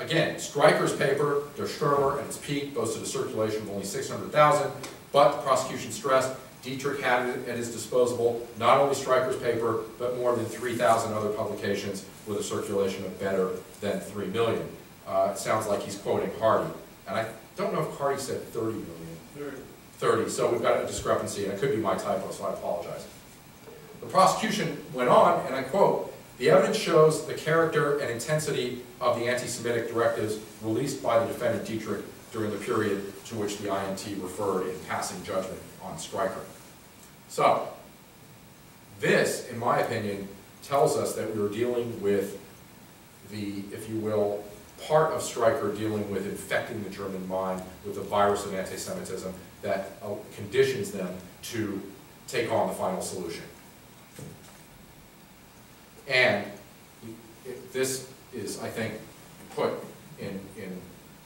Speaker 2: Again, Streicher's paper, Der Stürmer, at its peak boasted a circulation of only 600,000, but the prosecution stressed Dietrich had it at his disposal not only Streicher's paper, but more than 3,000 other publications with a circulation of better than 3 million. Uh, it sounds like he's quoting Hardy. And I don't know if Hardy said 30 million. 30, so we've got a discrepancy, and it could be my typo, so I apologize. The prosecution went on, and I quote, the evidence shows the character and intensity of the anti-Semitic directives released by the defendant Dietrich during the period to which the IMT referred in passing judgment on Streicher. So, this, in my opinion, tells us that we are dealing with the, if you will, part of Streicher dealing with infecting the German mind with the virus of anti-Semitism that uh, conditions them to take on the final solution. And this is, I think, put in, in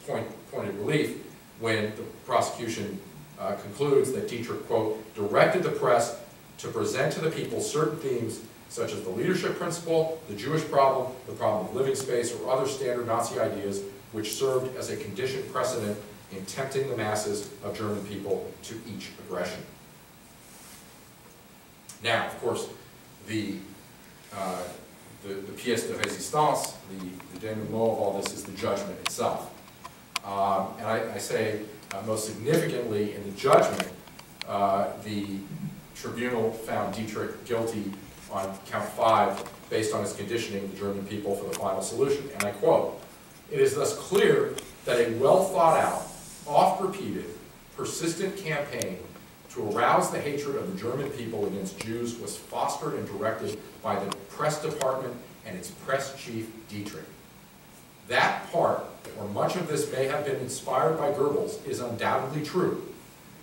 Speaker 2: point, pointed relief when the prosecution uh, concludes that Dietrich, quote, directed the press to present to the people certain themes such as the leadership principle, the Jewish problem, the problem of living space, or other standard Nazi ideas which served as a conditioned precedent in tempting the masses of German people to each aggression. Now, of course, the, uh, the, the pièce de résistance, the, the denouement of all this is the judgment itself. Um, and I, I say uh, most significantly in the judgment, uh, the tribunal found Dietrich guilty on count five based on his conditioning the German people for the final solution. And I quote, it is thus clear that a well thought out, oft repeated, persistent campaign to arouse the hatred of the German people against Jews was fostered and directed by the press department and its press chief, Dietrich. That part, or much of this may have been inspired by Goebbels, is undoubtedly true,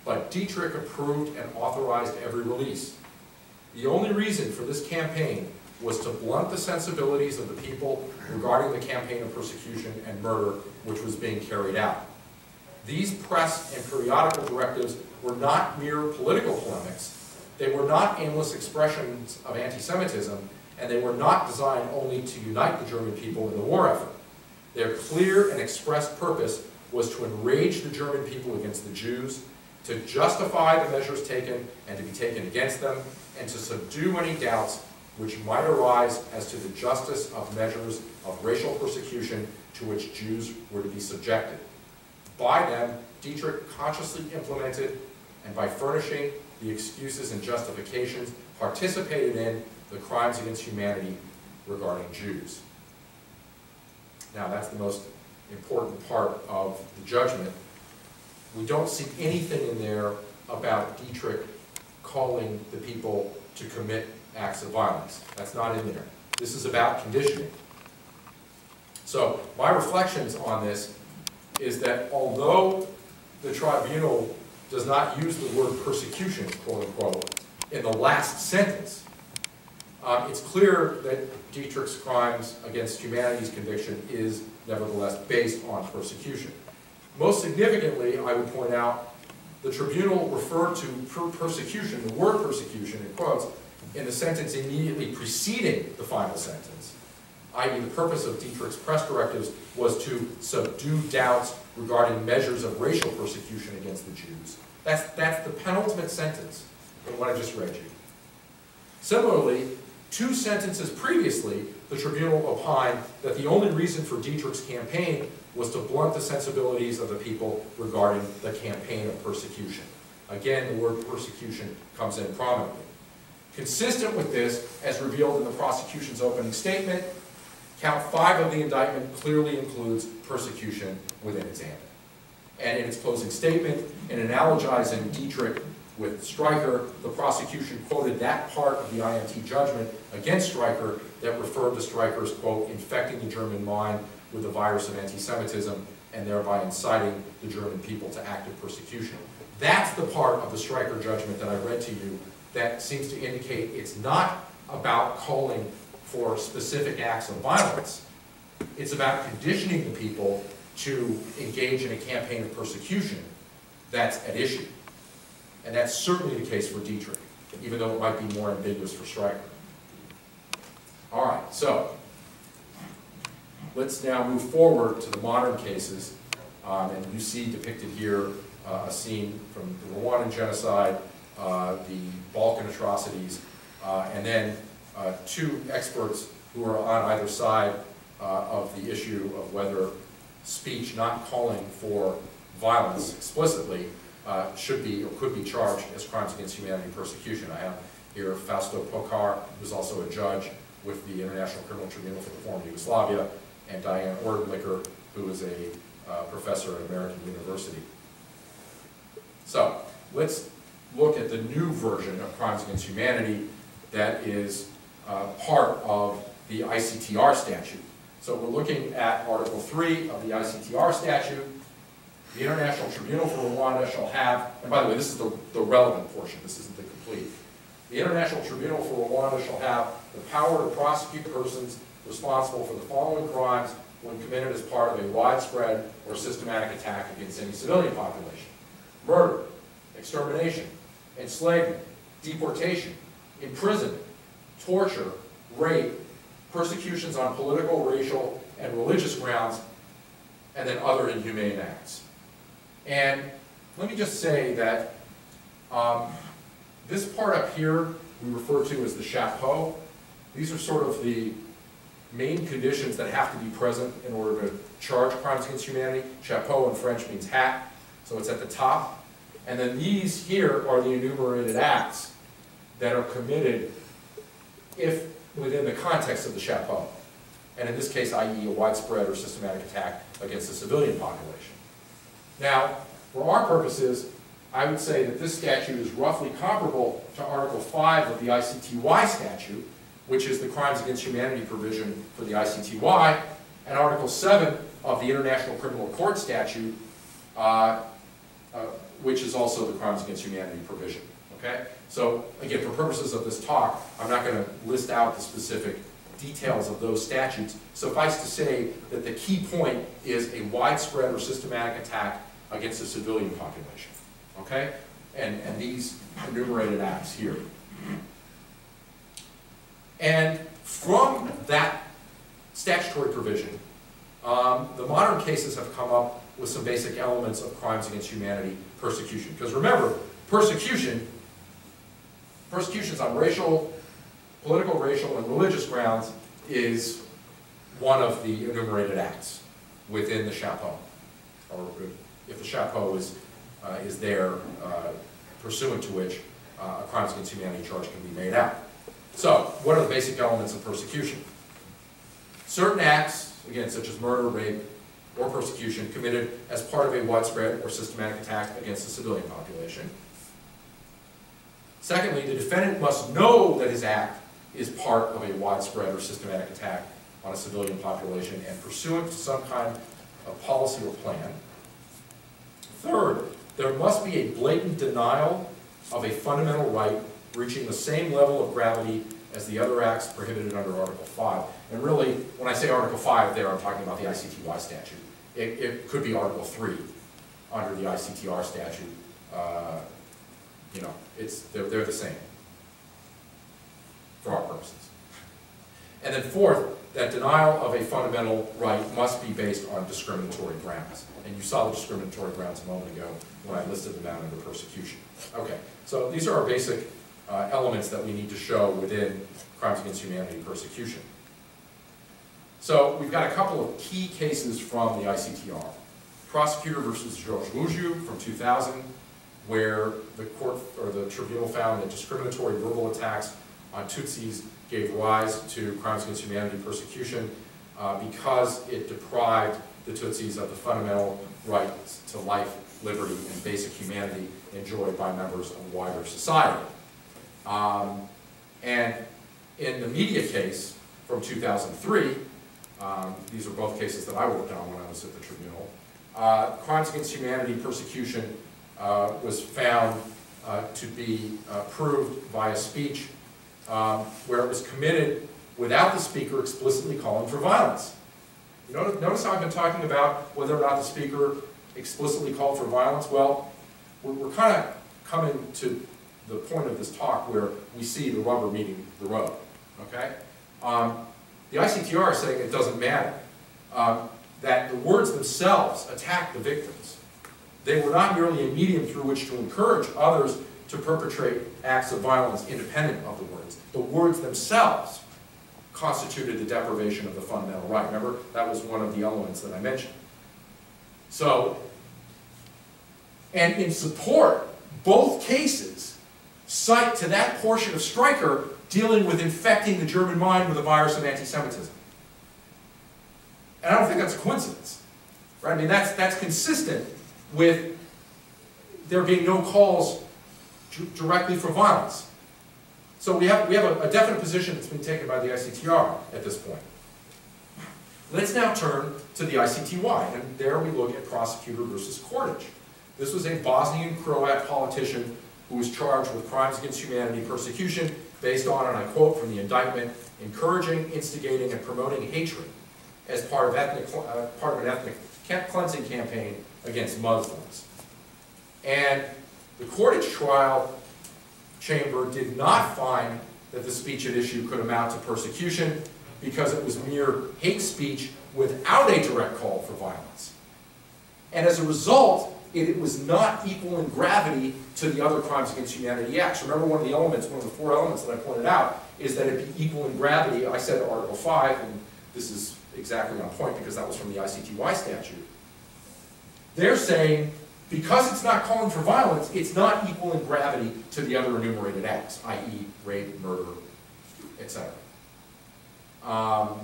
Speaker 2: but Dietrich approved and authorized every release. The only reason for this campaign was to blunt the sensibilities of the people regarding the campaign of persecution and murder which was being carried out. These press and periodical directives were not mere political polemics. They were not aimless expressions of anti-Semitism, and they were not designed only to unite the German people in the war effort. Their clear and expressed purpose was to enrage the German people against the Jews, to justify the measures taken and to be taken against them, and to subdue any doubts which might arise as to the justice of measures of racial persecution to which Jews were to be subjected. By them, Dietrich consciously implemented and by furnishing the excuses and justifications participated in the crimes against humanity regarding Jews. Now that's the most important part of the judgment. We don't see anything in there about Dietrich calling the people to commit acts of violence. That's not in there. This is about conditioning. So my reflections on this is that although the tribunal does not use the word persecution, quote unquote, in the last sentence, um, it's clear that Dietrich's crimes against humanity's conviction is nevertheless based on persecution. Most significantly, I would point out, the tribunal referred to per persecution, the word persecution in quotes, in the sentence immediately preceding the final sentence, i.e. the purpose of Dietrich's press directives was to subdue doubts regarding measures of racial persecution against the Jews. That's, that's the penultimate sentence in what I just read you. Similarly, two sentences previously, the tribunal opined that the only reason for Dietrich's campaign was to blunt the sensibilities of the people regarding the campaign of persecution. Again, the word persecution comes in prominently. Consistent with this, as revealed in the prosecution's opening statement, count five of the indictment clearly includes persecution within its ambit. And in its closing statement, in analogizing Dietrich with Streicher, the prosecution quoted that part of the IMT judgment against Streicher that referred to Streicher's, quote, infecting the German mind with the virus of anti-Semitism and thereby inciting the German people to active persecution. That's the part of the Streicher judgment that I read to you that seems to indicate it's not about calling for specific acts of violence. It's about conditioning the people to engage in a campaign of persecution that's at issue. And that's certainly the case for Dietrich, even though it might be more ambiguous for Streicher. All right, so let's now move forward to the modern cases. Um, and you see depicted here uh, a scene from the Rwandan genocide, uh, the Balkan atrocities, uh, and then uh, two experts who are on either side uh, of the issue of whether speech not calling for violence explicitly uh, should be or could be charged as crimes against humanity and persecution. I have here Fausto Pocar, who's also a judge with the International Criminal Tribunal for the former Yugoslavia, and Diane Orentlicher, who is a uh, professor at American University. So, let's look at the new version of crimes against humanity that is uh, part of the ICTR statute. So we're looking at Article 3 of the ICTR statute. The International Tribunal for Rwanda shall have, and by the way, this is the, the relevant portion, this isn't the complete. The International Tribunal for Rwanda shall have the power to prosecute persons responsible for the following crimes when committed as part of a widespread or systematic attack against any civilian population. Murder, extermination, enslavement, deportation, imprisonment, torture, rape, persecutions on political, racial, and religious grounds, and then other inhumane acts. And let me just say that um, this part up here we refer to as the chapeau. These are sort of the main conditions that have to be present in order to charge crimes against humanity. Chapeau in French means hat, so it's at the top. And then these here are the enumerated acts that are committed if within the context of the chapeau. And in this case, i.e. a widespread or systematic attack against the civilian population. Now, for our purposes, I would say that this statute is roughly comparable to Article 5 of the ICTY statute, which is the Crimes Against Humanity provision for the ICTY, and Article 7 of the International Criminal Court statute, uh, uh, which is also the Crimes Against Humanity provision. Okay? So, again, for purposes of this talk, I'm not going to list out the specific details of those statutes. Suffice to say that the key point is a widespread or systematic attack against the civilian population. Okay? And, and these enumerated acts here. And from that statutory provision, um, the modern cases have come up with some basic elements of crimes against humanity persecution. Because remember, persecution, persecutions on racial, political, racial, and religious grounds is one of the enumerated acts within the chapeau. Or if the chapeau is, uh, is there uh, pursuant to which uh, a crimes against humanity charge can be made out. So, what are the basic elements of persecution? Certain acts, again, such as murder, rape, or persecution, committed as part of a widespread or systematic attack against the civilian population. Secondly, the defendant must know that his act is part of a widespread or systematic attack on a civilian population and pursuant to some kind of policy or plan. Third, there must be a blatant denial of a fundamental right reaching the same level of gravity as the other acts prohibited under Article 5. And really, when I say Article 5 there, I'm talking about the ICTY statute. It, it could be Article 3 under the ICTR statute. Uh, you know, it's, they're, they're the same for our purposes. And then fourth, that denial of a fundamental right must be based on discriminatory grounds. And you saw the discriminatory grounds a moment ago when I listed them out under persecution. Okay, so these are our basic uh, elements that we need to show within crimes against humanity persecution. So we've got a couple of key cases from the ICTR. Prosecutor versus Georges Ruggiu from 2000, where the court or the tribunal found that discriminatory verbal attacks on Tutsis gave rise to crimes against humanity persecution uh, because it deprived the Tutsis of the fundamental rights to life, liberty, and basic humanity enjoyed by members of wider society. Um, and in the media case from 2003, um, these are both cases that I worked on when I was at the tribunal, uh, crimes against humanity persecution uh, was found uh, to be uh, proved via speech um, where it was committed without the speaker explicitly calling for violence. You notice, notice how I've been talking about whether or not the speaker explicitly called for violence? Well, we're, we're kind of coming to the point of this talk where we see the rubber meeting the road, okay? Um, the ICTR is saying it doesn't matter, um, that the words themselves attack the victims. They were not merely a medium through which to encourage others to perpetrate acts of violence independent of the words. The words themselves constituted the deprivation of the fundamental right. Remember, that was one of the elements that I mentioned. So, and in support, both cases cite to that portion of Streicher dealing with infecting the German mind with a virus of anti-Semitism. And I don't think that's a coincidence. Right? I mean, that's, that's consistent with there being no calls directly for violence. So we have, we have a, a definite position that's been taken by the ICTR at this point. Let's now turn to the ICTY, and there we look at prosecutor versus Kordic. This was a Bosnian Croat politician who was charged with crimes against humanity persecution based on, and I quote from the indictment, encouraging, instigating, and promoting hatred as part of, ethnic, uh, part of an ethnic cleansing campaign against Muslims. And the Kordic trial chamber did not find that the speech at issue could amount to persecution because it was mere hate speech without a direct call for violence. And as a result, it, it was not equal in gravity to the other crimes against humanity acts. Remember one of the elements, one of the four elements that I pointed out, is that it be equal in gravity. I said Article 5, and this is exactly on point because that was from the ICTY statute. They're saying because it's not calling for violence, it's not equal in gravity to the other enumerated acts, i.e. rape, murder, etc. Um,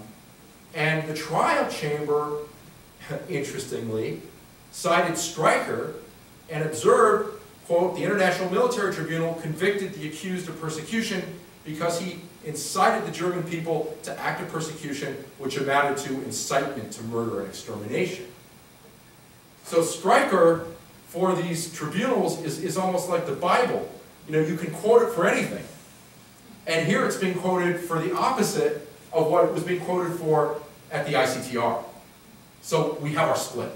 Speaker 2: and the trial chamber, interestingly, cited Streicher and observed, quote, the International Military Tribunal convicted the accused of persecution because he incited the German people to act of persecution which amounted to incitement to murder and extermination. So Streicher, for these tribunals, is, is almost like the Bible. You know, you can quote it for anything. And here it's being quoted for the opposite of what it was being quoted for at the ICTR. So we have our split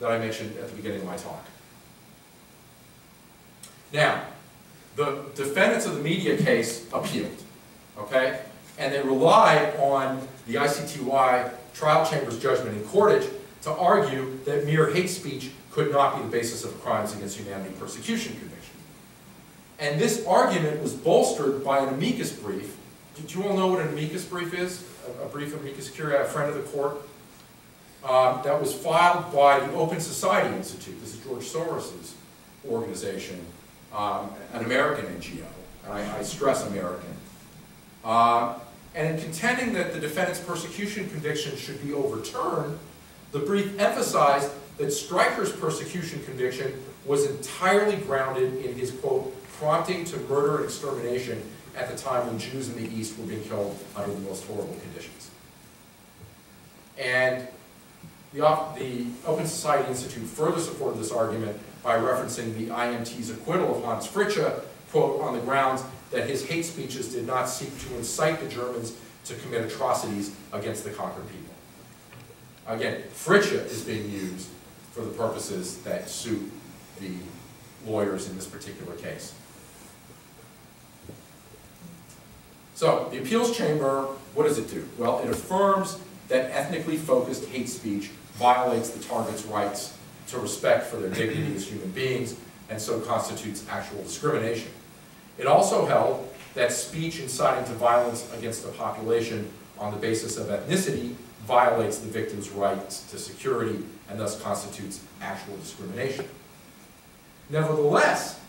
Speaker 2: that I mentioned at the beginning of my talk. Now, the defendants of the media case appealed, okay? And they relied on the ICTY trial chamber's judgment in Kordić to argue that mere hate speech could not be the basis of crimes against humanity persecution conviction. And this argument was bolstered by an amicus brief. Did you all know what an amicus brief is? A, a brief amicus curiae, a friend of the court? Um, that was filed by the Open Society Institute. This is George Soros' organization, um, an American NGO. And I, I stress American. Uh, and in contending that the defendant's persecution conviction should be overturned, the brief emphasized that Streicher's persecution conviction was entirely grounded in his, quote, prompting to murder and extermination at the time when Jews in the East were being killed under the most horrible conditions. And the, the Open Society Institute further supported this argument by referencing the IMT's acquittal of Hans Fritzsche, quote, on the grounds that his hate speeches did not seek to incite the Germans to commit atrocities against the conquered people. Again, Fritzsche is being used for the purposes that suit the lawyers in this particular case. So, the appeals chamber, what does it do? Well, it affirms that ethnically focused hate speech violates the target's rights to respect for their dignity as human beings, and so constitutes actual discrimination. It also held that speech inciting to violence against a population on the basis of ethnicity violates the victim's rights to security and thus constitutes actual discrimination. Nevertheless,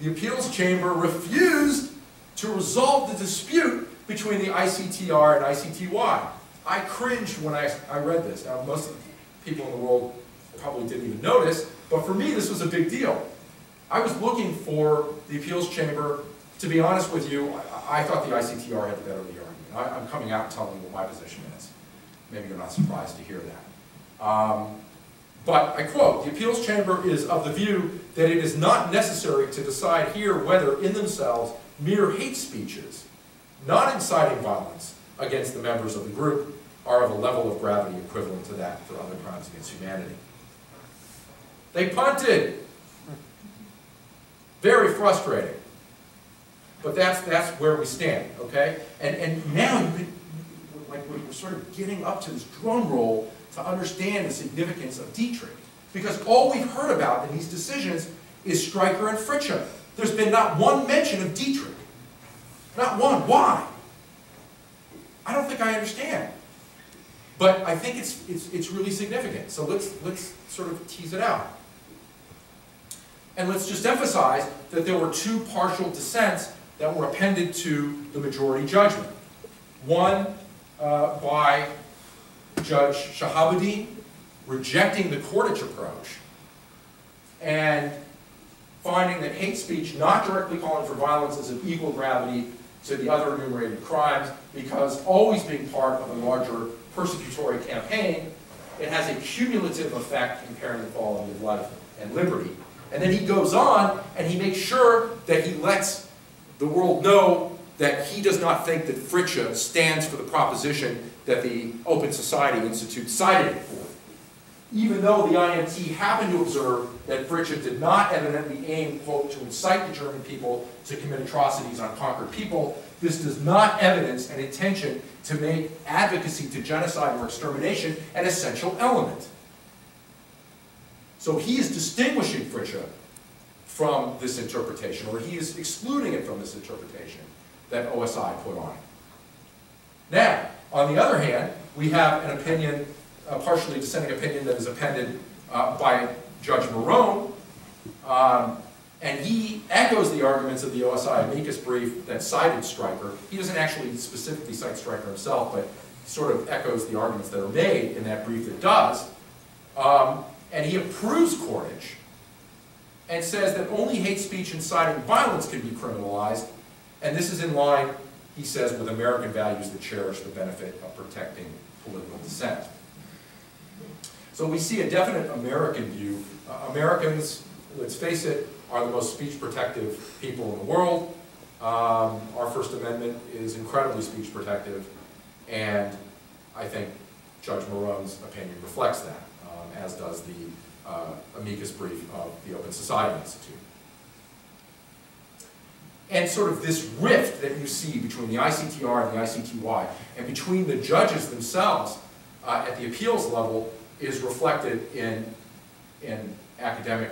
Speaker 2: the appeals chamber refused to resolve the dispute between the ICTR and ICTY. I cringed when I, I read this. Now, most of the people in the world probably didn't even notice, but for me, this was a big deal. I was looking for the appeals chamber, to be honest with you, I, I thought the ICTR had the better of the argument. I, am coming out and telling you what my position is. Maybe you're not surprised to hear that. Um, but I quote, the appeals chamber is of the view that it is not necessary to decide here whether in themselves mere hate speeches, not inciting violence against the members of the group, are of a level of gravity equivalent to that for other crimes against humanity. They punted. Very frustrating. But that's, that's where we stand, okay? And, and now you could, like we're sort of getting up to this drum roll to understand the significance of Dietrich. Because all we've heard about in these decisions is Streicher and Fritzsche. There's been not one mention of Dietrich. Not one. Why? I don't think I understand. But I think it's, it's, it's really significant. So let's, let's sort of tease it out. And let's just emphasize that there were two partial dissents that were appended to the majority judgment. One uh, by Judge Shahabuddeen rejecting the Kordić approach and finding that hate speech not directly calling for violence is of equal gravity to the other enumerated crimes because always being part of a larger persecutory campaign, it has a cumulative effect impairing the quality of life and liberty. And then he goes on and he makes sure that he lets the world know that he does not think that Fritzsche stands for the proposition that the Open Society Institute cited it for. Even though the IMT happened to observe that Fritzsche did not evidently aim, quote, to incite the German people to commit atrocities on conquered people, This does not evidence an intention to make advocacy to genocide or extermination an essential element. So he is distinguishing Fritzsche from this interpretation, or he is excluding it from this interpretation that OSI put on it. Now, on the other hand, we have an opinion, a partially dissenting opinion that is appended uh, by Judge Meron, um, and he echoes the arguments of the OSI amicus brief that cited Streicher. He doesn't actually specifically cite Streicher himself, but sort of echoes the arguments that are made in that brief that does. Um, and he approves Kordić and says that only hate speech inciting violence can be criminalized, and this is in line, he says, with American values that cherish the benefit of protecting political dissent. So we see a definite American view. Uh, Americans, let's face it, are the most speech protective people in the world. Um, our First Amendment is incredibly speech protective, and I think Judge Meron's opinion reflects that, um, as does the uh, amicus brief of the Open Society Institute. And sort of this rift that you see between the ICTR and the ICTY, and between the judges themselves uh, at the appeals level, is reflected in, in academic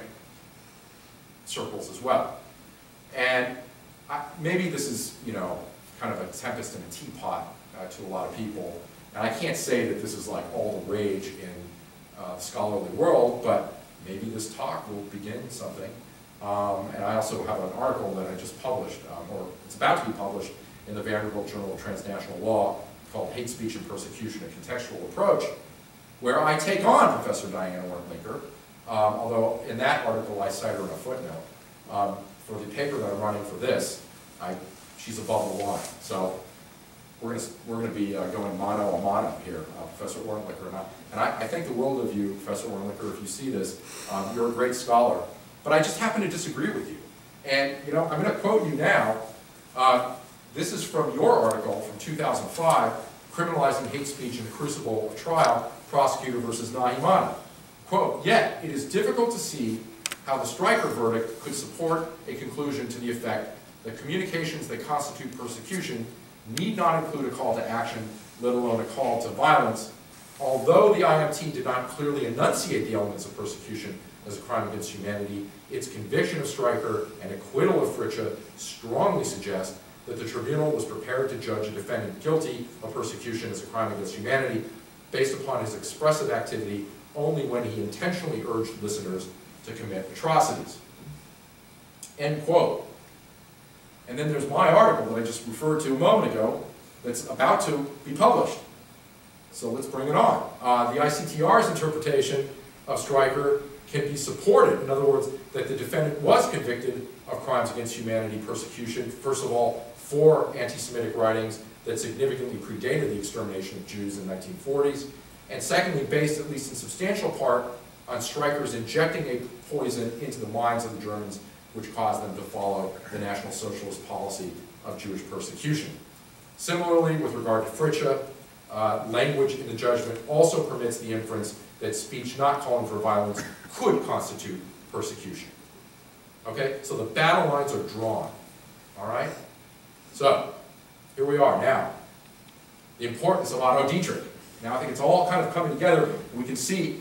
Speaker 2: circles as well. And I, maybe this is, you know, kind of a tempest in a teapot uh, to a lot of people. And I can't say that this is like all the rage in uh, the scholarly world, but maybe this talk will begin something. Um, and I also have an article that I just published, um, or it's about to be published, in the Vanderbilt Journal of Transnational Law called Hate Speech and Persecution, a Contextual Approach, where I take on Professor Diana Orentlicher, um, although in that article I cite her in a footnote. Um, for the paper that I'm running for this, I, she's above the line. So we're going we're gonna be uh, going mano a mano here, uh, Professor Orentlicher and I. And I, I think the world of you, Professor Orentlicher, if you see this. Um, you're a great scholar. But I just happen to disagree with you. And, you know, I'm going to quote you now. Uh, this is from your article from 2005, Criminalizing Hate Speech in the Crucible of Trial, Prosecutor versus Nahimana. Quote, yet it is difficult to see how the Streicher verdict could support a conclusion to the effect that communications that constitute persecution need not include a call to action, let alone a call to violence. Although the IMT did not clearly enunciate the elements of persecution as a crime against humanity, its conviction of Streicher and acquittal of Fritzsche strongly suggest that the tribunal was prepared to judge a defendant guilty of persecution as a crime against humanity based upon his expressive activity only when he intentionally urged listeners to commit atrocities. End quote. And then there's my article that I just referred to a moment ago that's about to be published. So let's bring it on. Uh, the ICTR's interpretation of Streicher can be supported. In other words, that the defendant was convicted of crimes against humanity, persecution, first of all, for anti-Semitic writings that significantly predated the extermination of Jews in the 1940s, and secondly, based at least in substantial part on Streicher's injecting a poison into the minds of the Germans, which caused them to follow the National Socialist policy of Jewish persecution. Similarly, with regard to Fritzsche, uh, language in the judgment also permits the inference that speech not calling for violence could constitute persecution. Okay, so the battle lines are drawn. All right? So, here we are now. The importance of Otto Dietrich. Now I think it's all kind of coming together, and we can see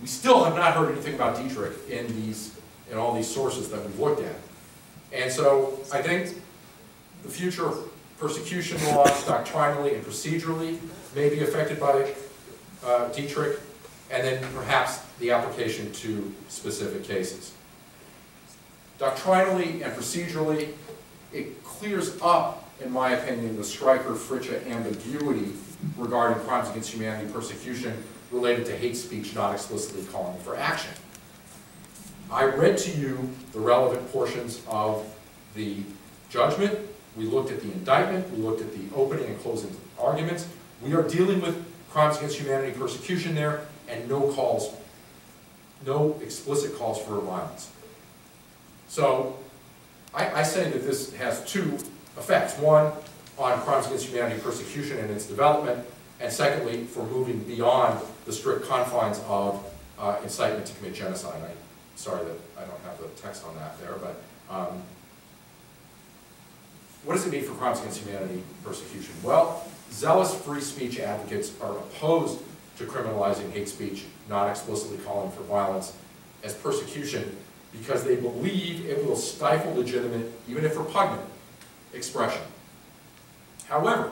Speaker 2: we still have not heard anything about Dietrich in these in all these sources that we've looked at. And so I think the future of persecution laws doctrinally and procedurally may be affected by uh, Dietrich, and then perhaps the application to specific cases. Doctrinally and procedurally, it clears up, in my opinion, the Streicher-Fritzsche ambiguity regarding crimes against humanity persecution related to hate speech not explicitly calling for action. I read to you the relevant portions of the judgment. We looked at the indictment. We looked at the opening and closing arguments. We are dealing with crimes against humanity persecution there and no calls, no explicit calls for violence. So I, I say that this has two effects. One, on crimes against humanity persecution and its development, and secondly, for moving beyond the strict confines of uh, incitement to commit genocide. I, sorry that I don't have the text on that there, but um, what does it mean for crimes against humanity persecution? Well, zealous free speech advocates are opposed to criminalizing hate speech, not explicitly calling for violence, as persecution because they believe it will stifle legitimate, even if repugnant, expression. However,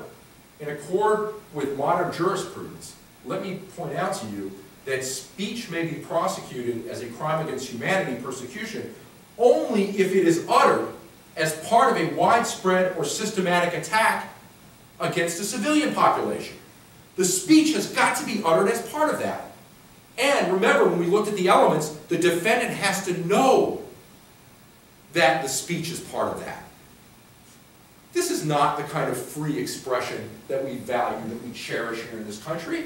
Speaker 2: in accord with modern jurisprudence, let me point out to you that speech may be prosecuted as a crime against humanity persecution only if it is uttered as part of a widespread or systematic attack against a civilian population. The speech has got to be uttered as part of that. And remember, when we looked at the elements, the defendant has to know that the speech is part of that. This is not the kind of free expression that we value, that we cherish here in this country.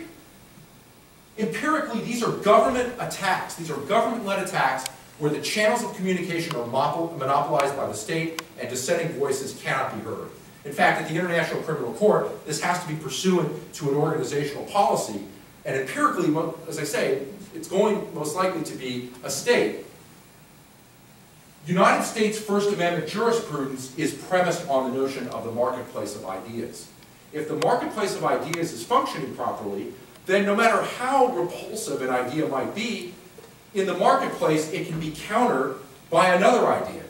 Speaker 2: Empirically, these are government attacks. These are government-led attacks where the channels of communication are monopolized by the state and dissenting voices cannot be heard. In fact, at the International Criminal Court, this has to be pursuant to an organizational policy. And empirically, as I say, it's going most likely to be a state. United States First Amendment jurisprudence is premised on the notion of the marketplace of ideas. If the marketplace of ideas is functioning properly, then no matter how repulsive an idea might be, in the marketplace it can be countered by another idea.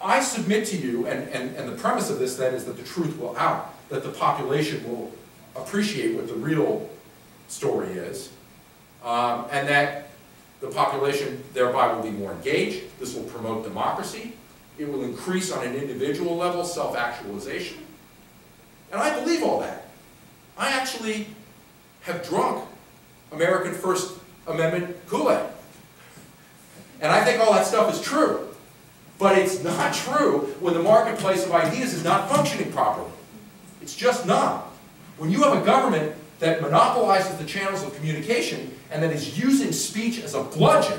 Speaker 2: I submit to you, and, and, and the premise of this then is that the truth will out, that the population will appreciate what the real story is, um, and that the population thereby will be more engaged. This will promote democracy. It will increase on an individual level self-actualization. And I believe all that. I actually have drunk American First Amendment Kool-Aid. And I think all that stuff is true. But it's not true when the marketplace of ideas is not functioning properly. It's just not. When you have a government that monopolizes the channels of communication and that is using speech as a bludgeon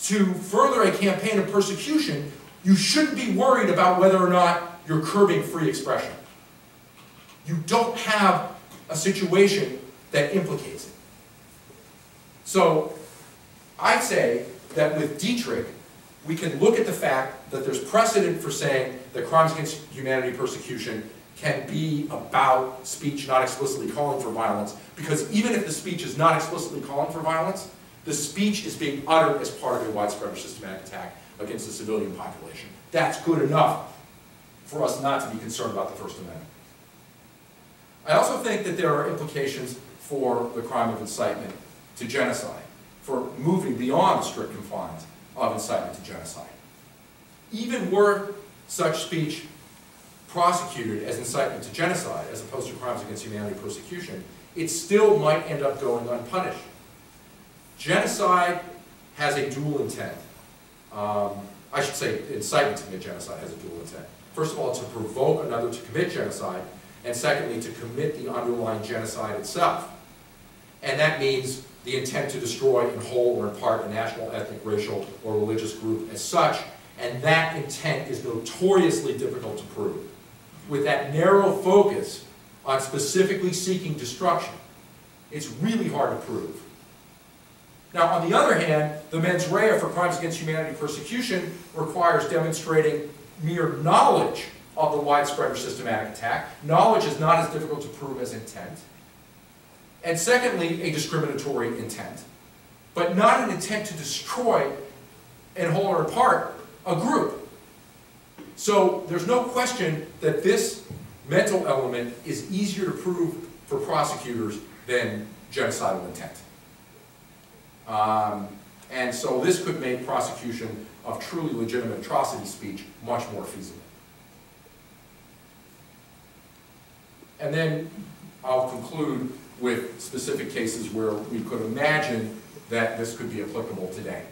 Speaker 2: to further a campaign of persecution, you shouldn't be worried about whether or not you're curbing free expression. You don't have a situation that implicates it. So, I'd say that with Dietrich, we can look at the fact that there's precedent for saying that crimes against humanity persecution can be about speech not explicitly calling for violence, because even if the speech is not explicitly calling for violence, the speech is being uttered as part of a widespread or systematic attack against the civilian population. That's good enough for us not to be concerned about the First Amendment. I also think that there are implications for the crime of incitement to genocide, for moving beyond strict confines of incitement to genocide. Even were such speech prosecuted as incitement to genocide, as opposed to crimes against humanity persecution, it still might end up going unpunished. Genocide has a dual intent. Um, I should say incitement to commit genocide has a dual intent. First of all, to provoke another to commit genocide, and secondly, to commit the underlying genocide itself. And that means the intent to destroy in whole or in part a national, ethnic, racial, or religious group as such, and that intent is notoriously difficult to prove with that narrow focus on specifically seeking destruction, it's really hard to prove. Now, on the other hand, the mens rea for crimes against humanity persecution requires demonstrating mere knowledge of the widespread or systematic attack. Knowledge is not as difficult to prove as intent. And secondly, a discriminatory intent. But not an intent to destroy, in whole or in part, a group. So there's no question that this mental element is easier to prove for prosecutors than genocidal intent. Um, and so this could make prosecution of truly legitimate atrocity speech much more feasible. And then I'll conclude with specific cases where we could imagine that this could be applicable today.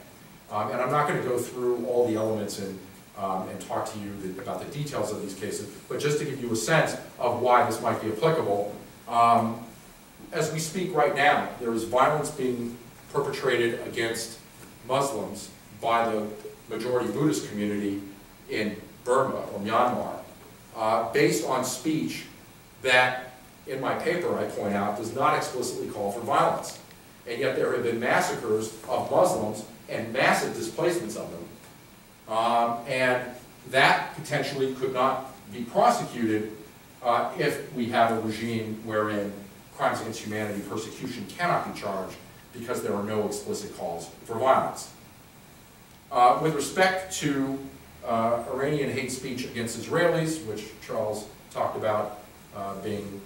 Speaker 2: Um, and I'm not going to go through all the elements and um, and talk to you the, about the details of these cases, but just to give you a sense of why this might be applicable. Um, as we speak right now, there is violence being perpetrated against Muslims by the majority Buddhist community in Burma or Myanmar, uh, based on speech that, in my paper I point out, does not explicitly call for violence. And yet there have been massacres of Muslims and massive displacements of them um, and that potentially could not be prosecuted uh, if we have a regime wherein crimes against humanity, persecution cannot be charged because there are no explicit calls for violence. Uh, with respect to uh, Iranian hate speech against Israelis, which Charles talked about uh, being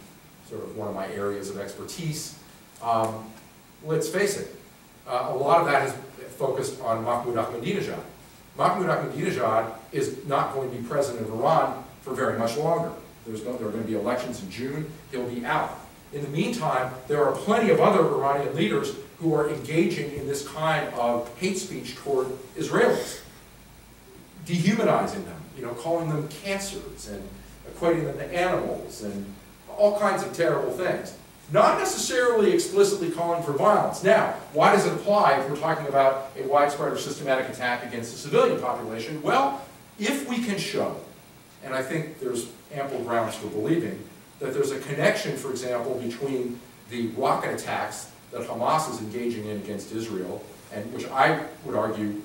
Speaker 2: sort of one of my areas of expertise, um, let's face it, uh, a lot of that has focused on Mahmoud Ahmadinejad. Mahmoud Ahmadinejad is not going to be president of Iran for very much longer. There's no, there are going to be elections in June. He'll be out. In the meantime, there are plenty of other Iranian leaders who are engaging in this kind of hate speech toward Israelis, dehumanizing them, you know, calling them cancers and equating them to animals and all kinds of terrible things. Not necessarily explicitly calling for violence. Now, why does it apply if we're talking about a widespread or systematic attack against the civilian population? Well, if we can show, and I think there's ample grounds for believing, that there's a connection, for example, between the rocket attacks that Hamas is engaging in against Israel, and which I would argue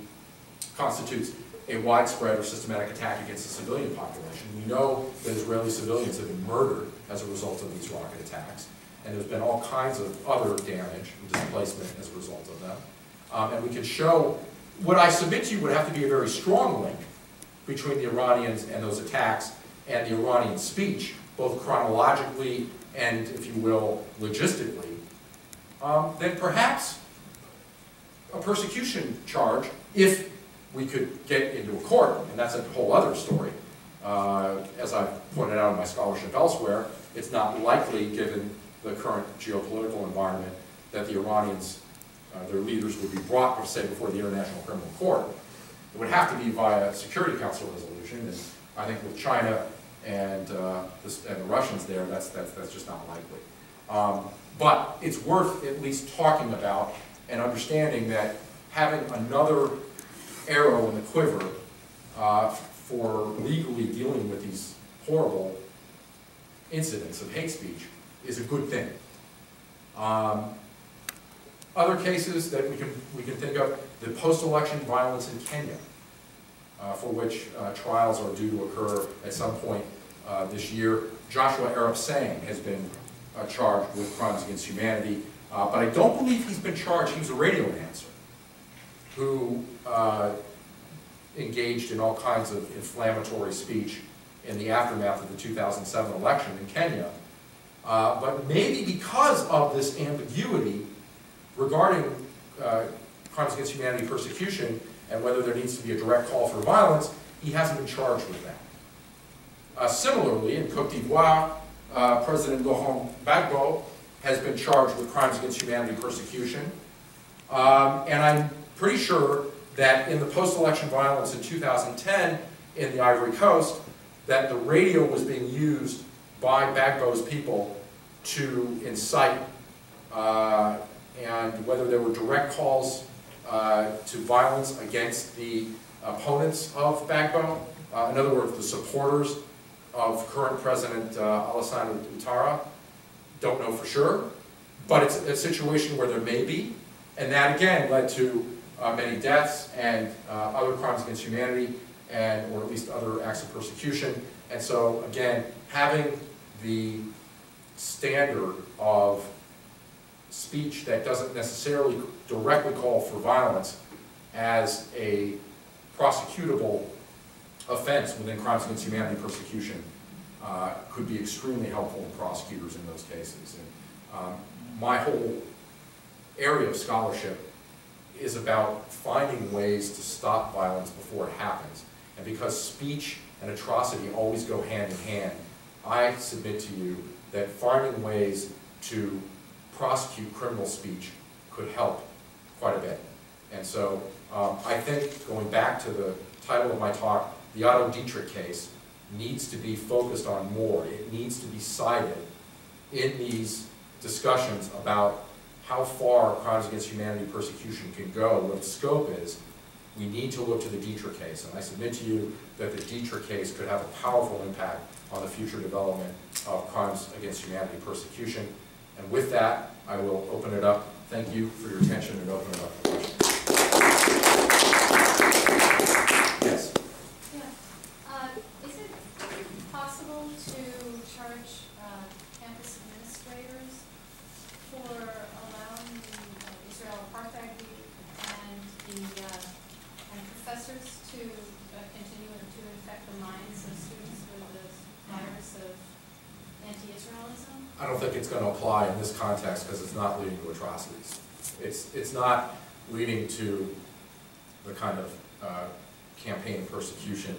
Speaker 2: constitutes a widespread or systematic attack against the civilian population. We know that Israeli civilians have been murdered as a result of these rocket attacks, and there's been all kinds of other damage and displacement as a result of them. Um, and we can show, what I submit to you would have to be a very strong link between the Iranians and those attacks and the Iranian speech, both chronologically and, if you will, logistically, um, then perhaps a persecution charge, if we could get into a court, and that's a whole other story. Uh, as I've pointed out in my scholarship elsewhere, it's not likely, given the current geopolitical environment, that the Iranians, uh, their leaders would be brought, say, before the International Criminal Court. It would have to be via Security Council resolution, and I think with China and, uh, the, and the Russians there, that's, that's, that's just not likely. Um, but it's worth at least talking about and understanding that having another arrow in the quiver uh, for legally dealing with these horrible incidents of hate speech is a good thing. Um, other cases that we can, we can think of, the post-election violence in Kenya, uh, for which uh, trials are due to occur at some point uh, this year. Joshua Arap Sang has been uh, charged with crimes against humanity, uh, but I don't believe he's been charged. He was a radio announcer who uh, engaged in all kinds of inflammatory speech in the aftermath of the 2007 election in Kenya. Uh, but maybe because of this ambiguity regarding uh, crimes against humanity persecution and whether there needs to be a direct call for violence, he hasn't been charged with that. Uh, similarly, in Cote d'Ivoire, uh, President Laurent Gbagbo has been charged with crimes against humanity persecution. Um, and I'm pretty sure that in the post-election violence in 2010 in the Ivory Coast, that the radio was being used by Gbagbo's people to incite, uh, and whether there were direct calls uh, to violence against the opponents of Gbagbo, uh, in other words, the supporters of current President uh, Ouattara, don't know for sure, but it's a situation where there may be, and that again led to uh, many deaths and uh, other crimes against humanity, and or at least other acts of persecution. And so again, having the standard of speech that doesn't necessarily directly call for violence as a prosecutable offense within crimes against humanity persecution uh, could be extremely helpful to prosecutors in those cases. And um, my whole area of scholarship is about finding ways to stop violence before it happens. And because speech and atrocity always go hand in hand, I submit to you that finding ways to prosecute criminal speech could help quite a bit. And so um, I think, going back to the title of my talk, the Otto Dietrich case needs to be focused on more. It needs to be cited in these discussions about how far crimes against humanity persecution can go, what its scope is. We need to look to the Dietrich case, and I submit to you that the Dietrich case could have a powerful impact on the future development of crimes against humanity persecution. And with that, I will open it up. Thank you for your attention and open it up for questions.
Speaker 4: Yes. Yeah. Uh, is it possible
Speaker 2: I don't think it's gonna apply in this context, because it's not leading to atrocities. It's, it's not leading to the kind of uh, campaign persecution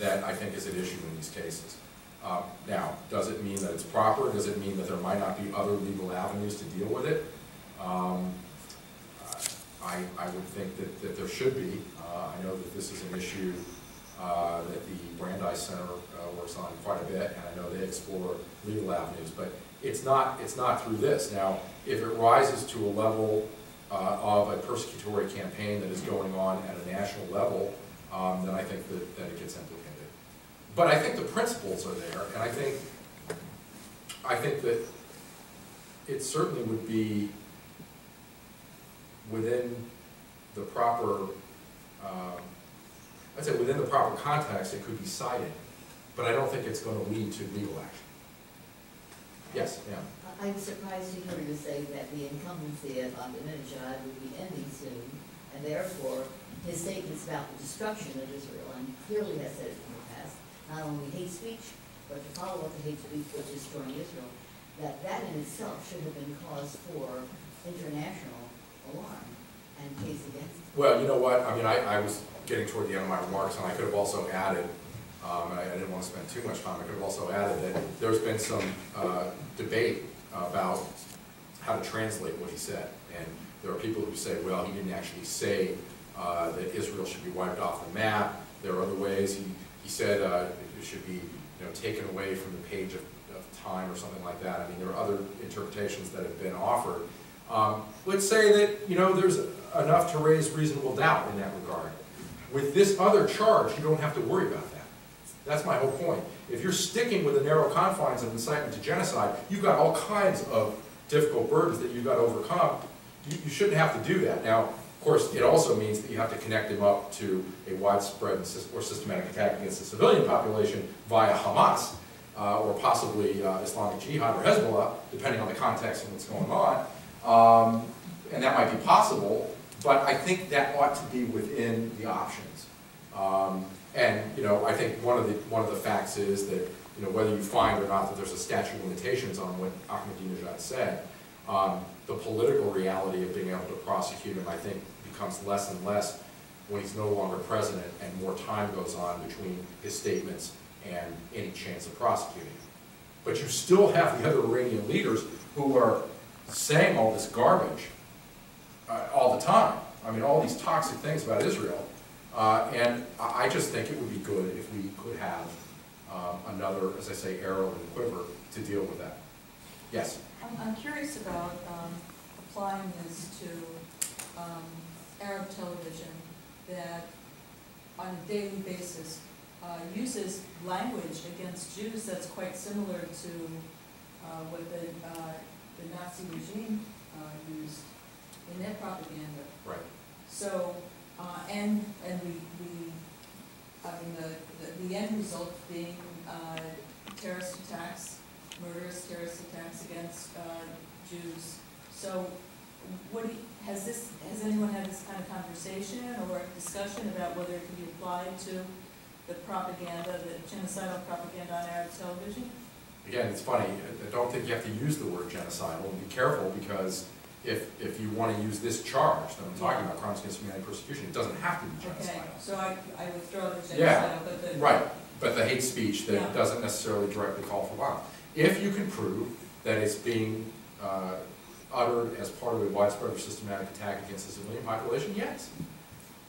Speaker 2: that I think is at issue in these cases. Uh, Now, does it mean that it's proper? Does it mean that there might not be other legal avenues to deal with it? Um, I, I would think that, that there should be. Uh, I know that this is an issue uh, that Center uh, works on quite a bit, and I know they explore legal avenues, but it's not, it's not through this. Now, if it rises to a level uh, of a persecutory campaign that is going on at a national level, um, then I think that, that it gets implicated. But I think the principles are there, and I think, I think that it certainly would be within the proper, um, I'd say within the proper context, it could be cited, but I don't think it's gonna lead to legal action. Yes, ma'am?
Speaker 4: I'm surprised to hear you say that the incumbency of Ahmadinejad would be ending soon, and therefore, his statements about the destruction of Israel, and clearly has said it in the past, not only hate speech, but to follow up the hate speech which is destroying Israel, that that in itself should have been cause for international alarm and case against.
Speaker 2: Well, you know what, I mean, I, I was getting toward the end of my remarks, and I could have also added, um, I I didn't want to spend too much time, I could have also added that there's been some, uh, debate about how to translate what he said. And there are people who say, well, he didn't actually say, uh, that Israel should be wiped off the map. There are other ways, he, he said, uh, it should be, you know, taken away from the page of, of time or something like that. I mean, there are other interpretations that have been offered. Um, let's say that, you know, there's enough to raise reasonable doubt in that regard. With this other charge, you don't have to worry about that. That's my whole point. If you're sticking with the narrow confines of incitement to genocide, you've got all kinds of difficult burdens that you've got to overcome. You, you shouldn't have to do that. Now, of course, it also means that you have to connect them up to a widespread or systematic attack against the civilian population via Hamas, uh, or possibly uh, Islamic Jihad or Hezbollah, depending on the context and what's going on. Um, and that might be possible, but I think that ought to be within the options. Um, and, you know, I think one of the, one of the facts is that, you know, whether you find or not that there's a statute of limitations on what Ahmadinejad said, um, the political reality of being able to prosecute him, I think, becomes less and less when he's no longer president and more time goes on between his statements and any chance of prosecuting him. But you still have the other Iranian leaders who are saying all this garbage uh, all the time. I mean, all these toxic things about Israel. Uh, and I, just think it would be good if we could have um, another, as I say, arrow the quiver to deal with that. Yes?
Speaker 5: I'm, I'm curious about, um, applying this to, um, Arab television that on a daily basis, uh, uses language against Jews that's quite similar to, uh, what the, uh, the Nazi regime, uh, used in their propaganda.
Speaker 2: Right.
Speaker 5: So, uh, and, and we, we, I mean, the, the, the end result being, uh, terrorist attacks, murderous terrorist attacks against, uh, Jews. So, what do you, has this, has anyone had this kind of conversation or discussion about whether it can be applied to the propaganda, the genocidal propaganda on Arab television?
Speaker 2: Again, it's funny, I I don't think you have to use the word genocidal, be careful, because if, if you want to use this charge that I'm talking about, crimes against humanity persecution, it doesn't have to be
Speaker 5: Okay, so I, I withdraw the
Speaker 2: Yeah,
Speaker 5: but the.
Speaker 2: Right, but the hate speech
Speaker 5: Yeah.
Speaker 2: that doesn't necessarily directly call for violence. If you can prove that it's being uh, uttered as part of a widespread or systematic attack against the civilian population, yes.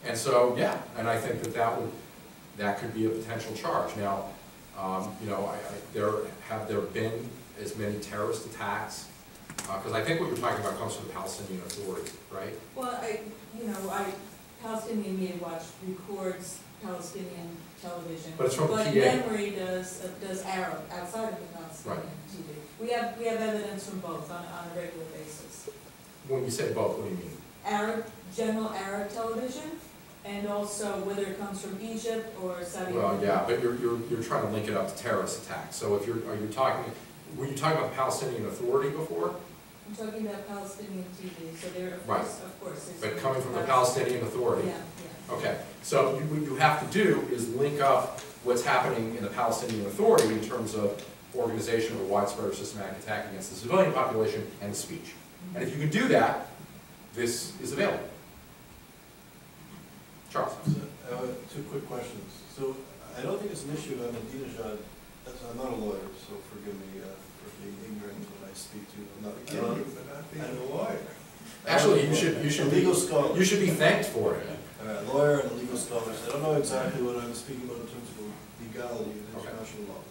Speaker 2: And so, yeah, and I think that that would, that could be a potential charge. Now, um, you know, I, I, there, have there been as many terrorist attacks? Because I think what you're talking about comes from the Palestinian Authority, right?
Speaker 5: Well, I, you know, I, Palestinian Media Watch records Palestinian television.
Speaker 2: But it's from
Speaker 5: But
Speaker 2: PA.
Speaker 5: MEMRI does, uh, does Arab, outside of the Palestinian TV. We have, we have evidence from both on, on a regular basis.
Speaker 2: When you say both, what do you mean?
Speaker 5: Arab, general Arab television, and also whether it comes from Egypt or Saudi Arabia.
Speaker 2: Well, yeah, but you're, you're, you're trying to link it up to terrorist attacks. So if you're, are you talking, were you talking about Palestinian Authority before?
Speaker 5: I'm talking about Palestinian TV, so there, of
Speaker 2: Right.
Speaker 5: course, of course. there's-
Speaker 2: But coming from the Palestinian Authority?
Speaker 5: Yeah, yeah.
Speaker 2: Okay, so you, what you have to do is link up what's happening in the Palestinian Authority in terms of organization of a widespread or systematic attack against the civilian population and the speech. And if you can do that, this is available. Charles?
Speaker 1: So, uh, Two quick questions. So I don't think it's an issue of Ahmadinejad, that's- I'm not a lawyer, so forgive me uh, for being ignorant when I speak to you. I'm not. I'm a lawyer.
Speaker 2: Actually, you should, you should
Speaker 1: A
Speaker 2: be,
Speaker 1: legal scholar.
Speaker 2: you should be thanked for it.
Speaker 1: Uh, A lawyer and a legal scholar, so I don't know exactly what I'm speaking about in terms of legality and
Speaker 2: Okay.
Speaker 1: international law.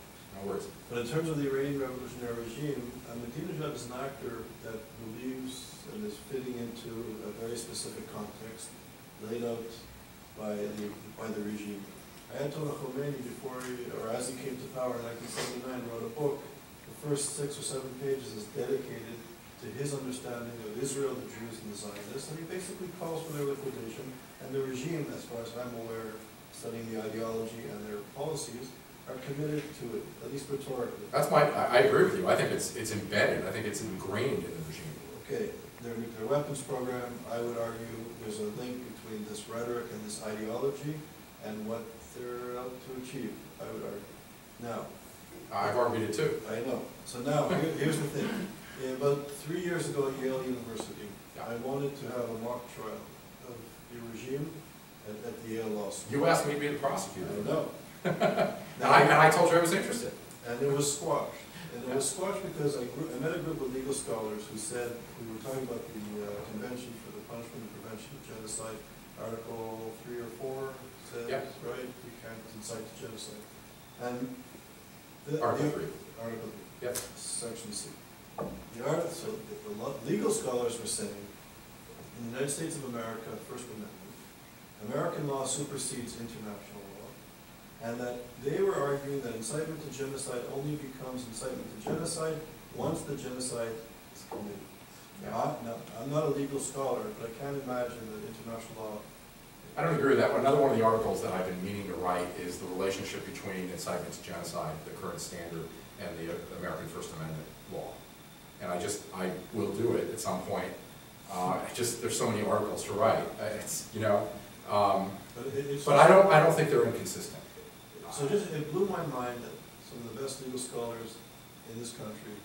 Speaker 2: No worries.
Speaker 1: But in terms of the Iranian revolutionary regime, Ahmadinejad is an actor that believes and is fitting into a very specific context laid out by the, by the regime. Ayatollah Khomeini, before he, or as he came to power in nineteen seventy-nine, wrote a book. First six or seven pages is dedicated to his understanding of Israel, the Jews, and the Zionists, and he basically calls for their liquidation. And the regime, as far as I'm aware, studying the ideology and their policies, are committed to it, at least rhetorically.
Speaker 2: That's my, I, I agree with you. I think it's, it's embedded. I think it's ingrained in the regime.
Speaker 1: Okay, their nuclear weapons program, I would argue there's a link between this rhetoric and this ideology and what they're out to achieve, I would argue. Now,
Speaker 2: I've argued it too.
Speaker 1: I know, so now, here- here's the thing. Yeah, About three years ago at Yale University, I wanted to have a mock trial of the regime at, at the Yale Law School.
Speaker 2: You asked me to be the
Speaker 1: I
Speaker 2: prosecutor.
Speaker 1: know.
Speaker 2: And I, and I told you I was interested.
Speaker 1: And it was squashed. And it was squashed because I grew, I met a group of legal scholars who said, we were talking about the uh, Convention for the Punishment and Prevention of Genocide, Article three or four says,
Speaker 2: Yeah.
Speaker 1: right, we can't incite to genocide. And the.
Speaker 2: Article
Speaker 1: the-
Speaker 2: three.
Speaker 1: Article three.
Speaker 2: Yep.
Speaker 1: Section C. The art, so the, the legal scholars were saying, in the United States of America, First Amendment, American law supersedes international law, and that they were arguing that incitement to genocide only becomes incitement to genocide once the genocide is committed. Now, I- now, I'm not a legal scholar, but I can't imagine that international law.
Speaker 2: I don't agree with that. Another one of the articles that I've been meaning to write is the relationship between incitement to genocide, the current standard, and the American First Amendment law. And I just, I will do it at some point. Uh, just, there's so many articles to write. Uh, It's, you know, um,
Speaker 1: But
Speaker 2: I don't, I don't think they're inconsistent.
Speaker 1: So just, it blew my mind that some of the best legal scholars in this country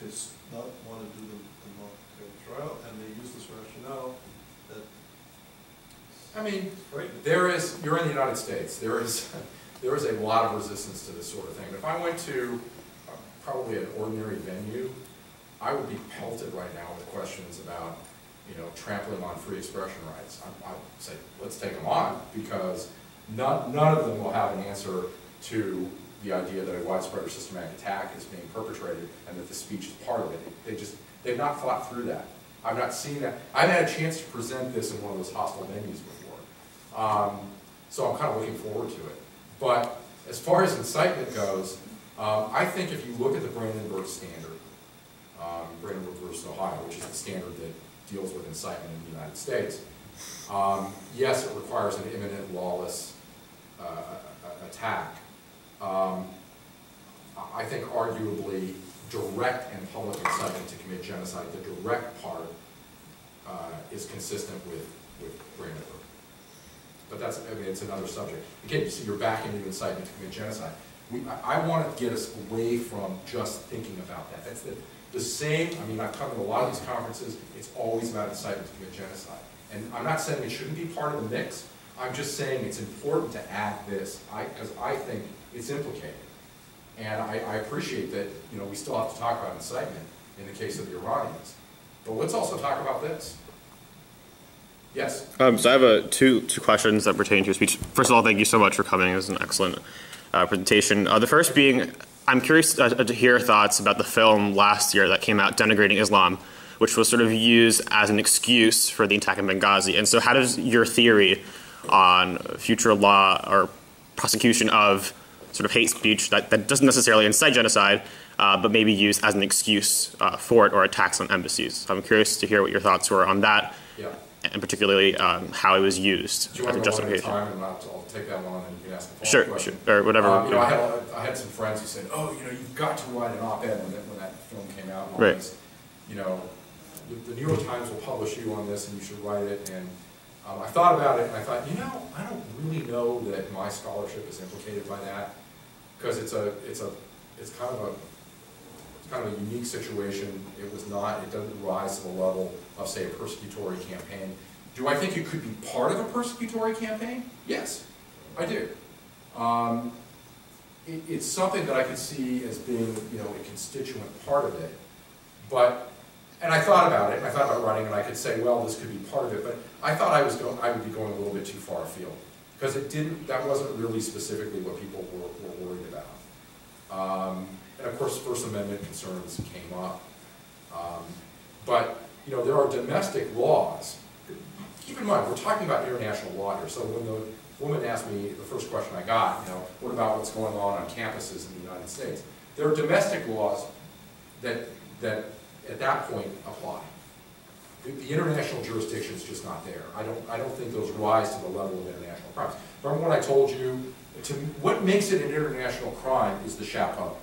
Speaker 1: could not want to do the, the mock trial, and they use this rationale.
Speaker 2: I mean. There is, you're in the United States, there is, there is a lot of resistance to this sort of thing. If I went to uh, probably an ordinary venue, I would be pelted right now with questions about, you know, trampling on free expression rights. I- I'd say, let's take them on, because none, none of them will have an answer to the idea that a widespread or systematic attack is being perpetrated and that the speech is part of it. They just, they've not thought through that. I've not seen that. I've had a chance to present this in one of those hostile venues before. Um, so I'm kind of looking forward to it. But as far as incitement goes, um, I think if you look at the Brandenburg Standard, um, Brandenburg versus Ohio, which is the standard that deals with incitement in the United States, um, yes, it requires an imminent lawless uh, attack. Um, I I think arguably direct and public incitement to commit genocide, the direct part uh, is consistent with, with Brandenburg. But that's, I it's another subject. Again, you see, you're back into incitement to commit genocide. We, I, I want to get us away from just thinking about that. That's the, the same, I mean, I've come to a lot of these conferences, it's always about incitement to commit genocide. And I'm not saying it shouldn't be part of the mix, I'm just saying it's important to add this, I, because I think it's implicated. And I, I appreciate that, you know, we still have to talk about incitement in the case of the Iranians. But let's also talk about this. Yes?
Speaker 6: Um, so I have a, two two questions that pertain to your speech. First of all, thank you so much for coming. It was an excellent uh, presentation. Uh, the first being, I'm curious uh, to hear your thoughts about the film last year that came out, Denigrating Islam, which was sort of used as an excuse for the attack in Benghazi. And so, how does your theory on future law or prosecution of sort of hate speech that, that doesn't necessarily incite genocide, uh, but maybe used as an excuse uh, for it or attacks on embassies? So I'm curious to hear what your thoughts were on that
Speaker 2: Yeah.
Speaker 6: And particularly um, how it was used
Speaker 2: Do you
Speaker 6: as a
Speaker 2: go one at a
Speaker 6: justification.
Speaker 2: time, and I'll, I'll take that one, and you can ask the
Speaker 6: Sure,
Speaker 2: question?
Speaker 6: sure, or whatever.
Speaker 2: Um, you know, I had, I had some friends who said, oh, you know, you've got to write an op-ed when that, when that film came out.
Speaker 6: Right.
Speaker 2: this. You know, the, the New York Times will publish you on this, and you should write it, and, um, I thought about it, and I thought, you know, I don't really know that my scholarship is implicated by that, because it's a, it's a it's kind of a, kind of a unique situation. It was not, it doesn't rise to the level of, say, a persecutory campaign. Do I think it could be part of a persecutory campaign? Yes, I do. Um, it, it's something that I could see as being, you know, a constituent part of it. But, and I thought about it, and I thought about running, and I could say, well, this could be part of it, but I thought I was going, I would be going a little bit too far afield. Because it didn't, that wasn't really specifically what people were, were worried about. Um, and of course, First Amendment concerns came up. Um, but, you know, there are domestic laws. Keep in mind, we're talking about international law here, so when the woman asked me, the first question I got, you know, what about what's going on on campuses in the United States? There are domestic laws that, that at that point apply. The, international jurisdiction is just not there. I don't, I don't think those rise to the level of international crimes. Remember when I told you, to, what makes it an international crime is the chapeau.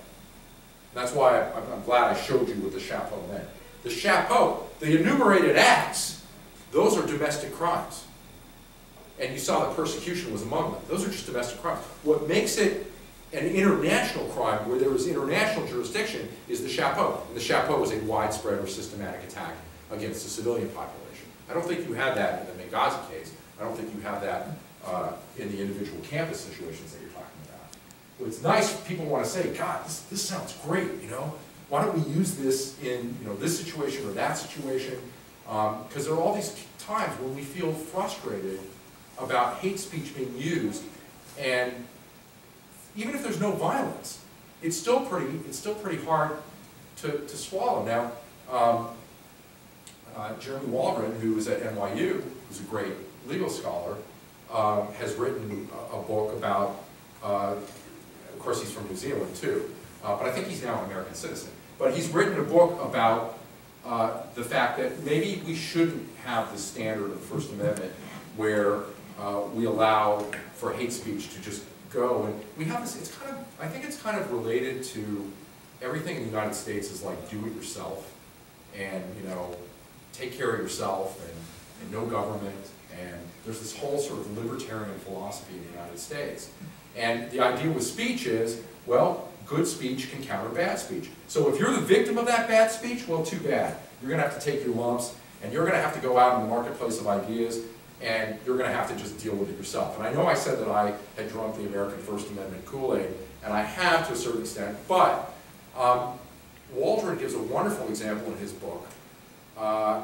Speaker 2: That's why I, I'm, glad I showed you what the chapeau meant. The chapeau, the enumerated acts, those are domestic crimes. And you saw that persecution was among them. Those are just domestic crimes. What makes it an international crime where there is international jurisdiction is the chapeau. And the chapeau is a widespread or systematic attack against the civilian population. I don't think you had that in the Benghazi case. I don't think you have that uh, in the individual campus situations that you're talking about. Well, it's nice, people want to say, God, this, this sounds great, you know? Why don't we use this in you know, this situation or that situation? Because um, there are all these times when we feel frustrated about hate speech being used, and even if there's no violence, it's still pretty, it's still pretty hard to, to swallow. Now, um, uh, Jeremy Waldron, who was at NYU, who's a great legal scholar, um, has written a, a book about, uh, course he's from New Zealand too, uh, but I think he's now an American citizen. But he's written a book about uh, the fact that maybe we shouldn't have the standard of the First Amendment where uh, we allow for hate speech to just go. And we have this, it's kind of, I think it's kind of related to everything in the United States is like do it yourself and, you know, take care of yourself and, and no government. And there's this whole sort of libertarian philosophy in the United States. And the idea with speech is, well, good speech can counter bad speech. So if you're the victim of that bad speech, well, too bad. You're going to have to take your lumps, and you're going to have to go out in the marketplace of ideas, and you're going to have to just deal with it yourself. And I know I said that I had drunk the American First Amendment Kool-Aid, and I have to a certain extent, but um, Waldron gives a wonderful example in his book uh,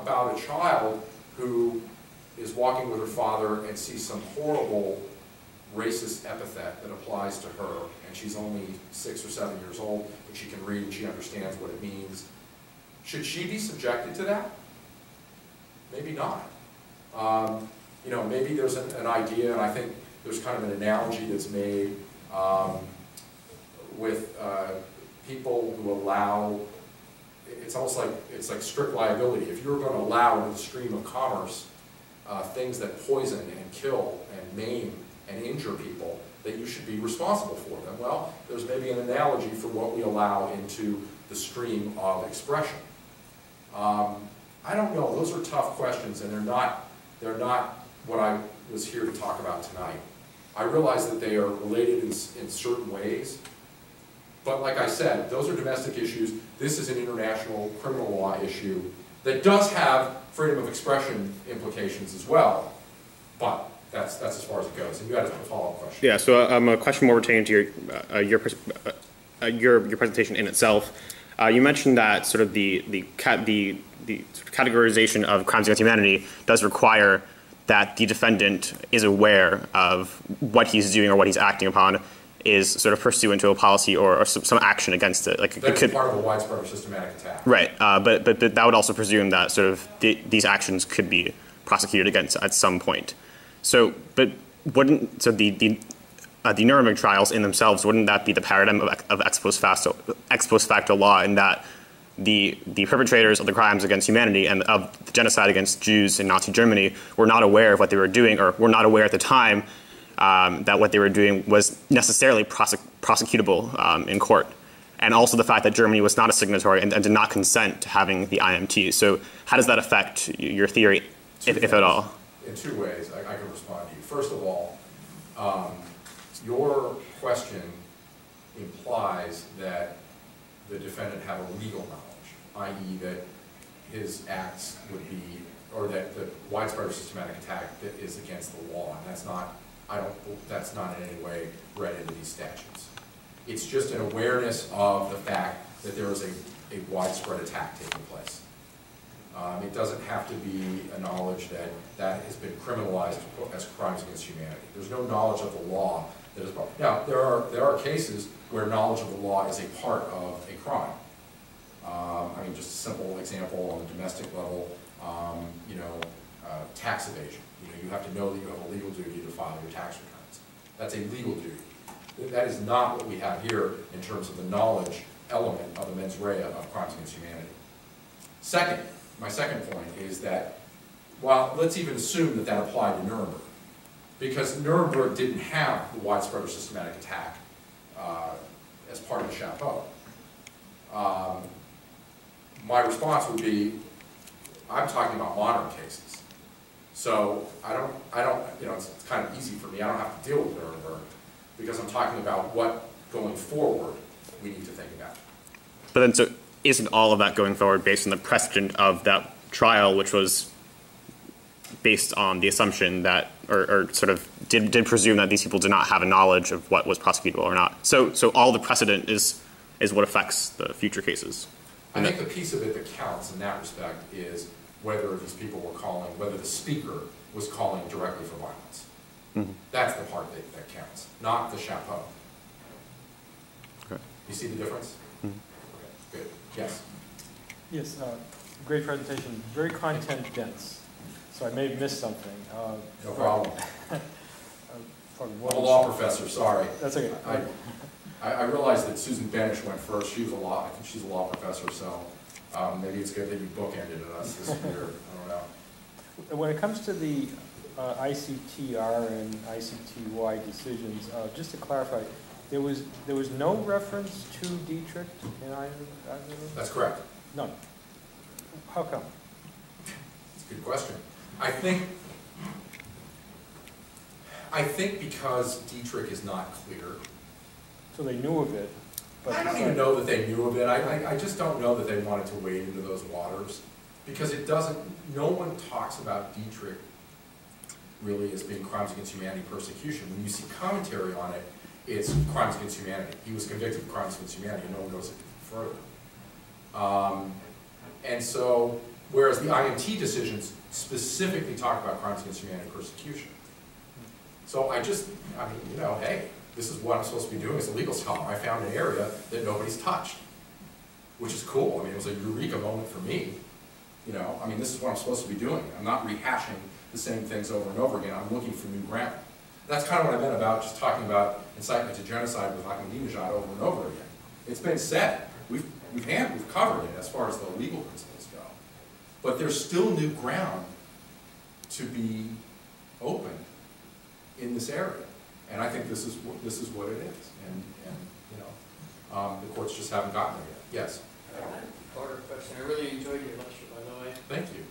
Speaker 2: about a child who is walking with her father and sees some horrible racist epithet that applies to her, and she's only six or seven years old, but she can read and she understands what it means. Should she be subjected to that? Maybe not. Um, you know, maybe there's an, an, idea, and I think there's kind of an analogy that's made um, with uh, people who allow, it's almost like, it's like strict liability. If you're going to allow in the stream of commerce uh, things that poison and kill and maim and injure people, that you should be responsible for them. Well, there's maybe an analogy for what we allow into the stream of expression. Um, I don't know. Those are tough questions, and they're not, they're not what I was here to talk about tonight. I realize that they are related in, in certain ways, but like I said, those are domestic issues. This is an international criminal law issue that does have freedom of expression implications as well, but that's, that's as far as it goes. And you had a follow-up question.
Speaker 6: Yeah, so um, a question more pertaining to your, uh, your, uh, your, your presentation in itself. Uh, you mentioned that sort of the, the, the, the categorization of crimes against humanity does require that the defendant is aware of what he's doing or what he's acting upon is sort of pursuant to a policy or, or some, action against it. Like
Speaker 2: that
Speaker 6: it could,
Speaker 2: part of a widespread or systematic attack.
Speaker 6: Right, uh, but, but, but that would also presume that sort of the, these actions could be prosecuted against at some point. So, but wouldn't so the the uh, the Nuremberg trials in themselves wouldn't that be the paradigm of, of ex post facto ex post facto law in that the the perpetrators of the crimes against humanity and of the genocide against Jews in Nazi Germany were not aware of what they were doing or were not aware at the time um, that what they were doing was necessarily prosec prosecutable um, in court. And also the fact that Germany was not a signatory and, and, did not consent to having the IMT. So how does that affect your theory, if, if, at all?
Speaker 2: In two ways I, I can respond to you. First of all, um, your question implies that the defendant had a legal knowledge, i.e. that his acts would be, or that the widespread or systematic attack that is against the law, and that's not, I don't, that's not in any way read into these statutes. It's just an awareness of the fact that there is a, a widespread attack taking place. Um, it doesn't have to be a knowledge that that has been criminalized as crimes against humanity. There's no knowledge of the law that is, now, there are, there are cases where knowledge of the law is a part of a crime. Um, I mean, just a simple example on the domestic level, um, you know, uh, tax evasion. You know, you have to know that you have a legal duty to file your tax returns. That's a legal duty. That is not what we have here in terms of the knowledge element of the mens rea of crimes against humanity. Second, my second point is that, well, let's even assume that that applied to Nuremberg, because Nuremberg didn't have the widespread or systematic attack uh, as part of the chapeau. Um, my response would be, I'm talking about modern cases. So I don't, I don't, you know, it's, it's kind of easy for me, I don't have to deal with Nuremberg, because I'm talking about what, going forward, we need to think about.
Speaker 6: But then, so isn't all of that going forward based on the precedent of that trial, which was based on the assumption that, or, or sort of did, did presume that these people did not have a knowledge of what was prosecutable or not? So, so all the precedent is, is what affects the future cases.
Speaker 2: I think the piece of it that counts in that respect is whether these people were calling, whether the speaker was calling directly for violence.
Speaker 6: Mhm.
Speaker 2: That's the part that, that counts, not the chapeau.
Speaker 6: Okay.
Speaker 2: You see the difference? Okay, good, yes.
Speaker 3: Yes, uh, great presentation, very content dense. So I may have missed something. uh,
Speaker 2: No problem.
Speaker 3: uh,
Speaker 2: I'm a law professor, sorry.
Speaker 3: That's okay.
Speaker 2: I, I I realized that Susan Benesch went first, she was a law, I think she's a law professor, so um, maybe it's good that you bookended us this year, I don't know.
Speaker 3: When it comes to the uh, ICTR and ICTY decisions, uh, just to clarify, there was, there was no reference to Dietrich in either, either of them?
Speaker 2: That's correct.
Speaker 3: None. How come?
Speaker 2: It's a good question. I think, I think because Dietrich is not clear,
Speaker 3: So they knew of it, but.
Speaker 2: I don't even know that they knew of it, I, I, I just don't know that they wanted to wade into those waters, because it doesn't, no one talks about Dietrich really as being crimes against humanity persecution. When you see commentary on it, it's crimes against humanity. He was convicted of crimes against humanity, and no one goes further. Um, and so, whereas the IMT decisions specifically talk about crimes against humanity and persecution. So I just, I mean, you know, hey, this is what I'm supposed to be doing as a legal scholar. I found an area that nobody's touched, which is cool. I mean, it was a eureka moment for me. You know, I mean, this is what I'm supposed to be doing. I'm not rehashing the same things over and over again. I'm looking for new ground. That's kind of what I meant about just talking about incitement to genocide with Ahmadinejad over and over again. It's been said. We've, we've, had, we've covered it as far as the legal principles go. But there's still new ground to be opened in this area. And I think this is, what this is what it is. And, and you know, um, the courts just haven't gotten there yet. Yes,
Speaker 7: Broader question, I really enjoyed your lecture, by the way.
Speaker 2: thank you.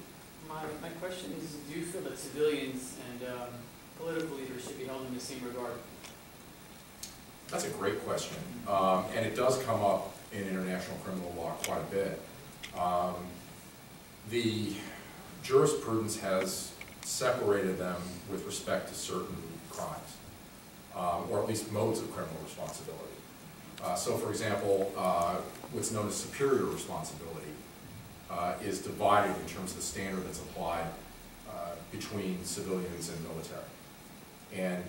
Speaker 7: My, my question is, do you feel that civilians and um, political leaders should be held in the same regard?
Speaker 2: That's a great question, um, and it does come up in international criminal law quite a bit. Um, the jurisprudence has separated them with respect to certain crimes, um, or at least modes of criminal responsibility. Uh, so, for example, uh, what's known as superior responsibility uh, is divided in terms of the standard that's applied uh, between civilians and military. And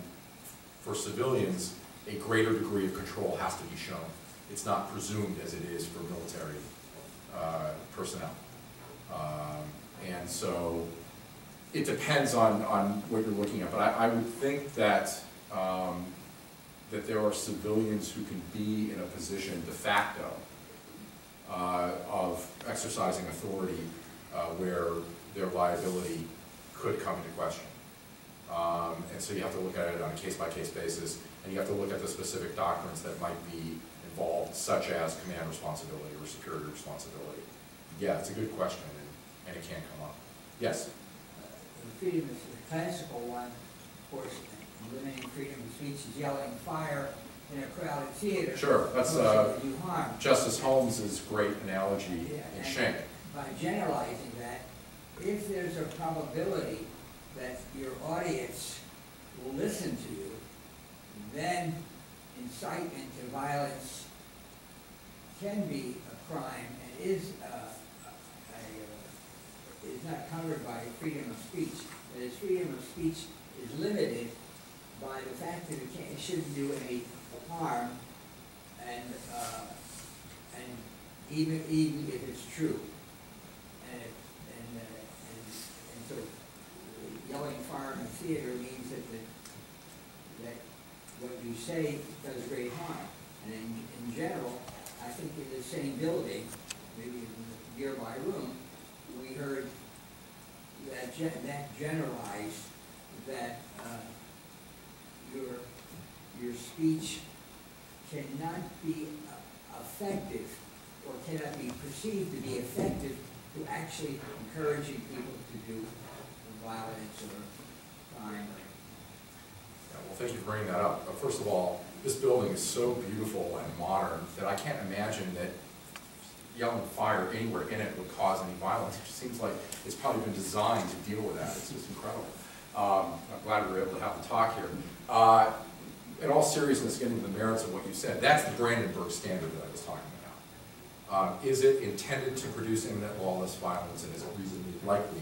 Speaker 2: for civilians, a greater degree of control has to be shown. It's not presumed as it is for military uh, personnel. Um, And so it depends on, on what you're looking at, but I, I would think that, um, that there are civilians who can be in a position de facto uh, of exercising authority uh, where their liability could come into question. Um, And so you have to look at it on a case-by-case basis, and you have to look at the specific doctrines that might be involved, such as command responsibility or superior responsibility. Yeah, it's a good question, and, and it can come up. Yes?
Speaker 8: The freedom is the classical one, of course, limiting freedom of speech is yelling fire, in a crowded theater.
Speaker 2: Sure, that's, uh,
Speaker 8: harm.
Speaker 2: Justice Holmes's great analogy
Speaker 8: Yeah,
Speaker 2: in Schenck.
Speaker 8: By generalizing that, if there's a probability that your audience will listen to you, then incitement to violence can be a crime and is, uh, a, uh, is not covered by freedom of speech. That is, freedom of speech is limited by the fact that it can't, it shouldn't do any harm and, uh, and even, even if it's true. And, and, uh, and, and so yelling fire in the theater means that the, that what you say does great harm. And in, in general, I think in the same building, maybe in the nearby room, we heard that gen, that generalized that, uh, your, your speech cannot be effective or cannot be perceived to be effective to actually encouraging people to do
Speaker 2: Yeah, well, thank you for bringing that up. Uh, First of all, this building is so beautiful and modern that I can't imagine that yelling fire anywhere in it would cause any violence. It just seems like it's probably been designed to deal with that. It's just incredible. Um, I'm glad we were able to have the talk here. Uh, in all seriousness, getting to the merits of what you said, that's the Brandenburg standard that I was talking about. Um, is it intended to produce imminent lawless violence, and is it reasonably likely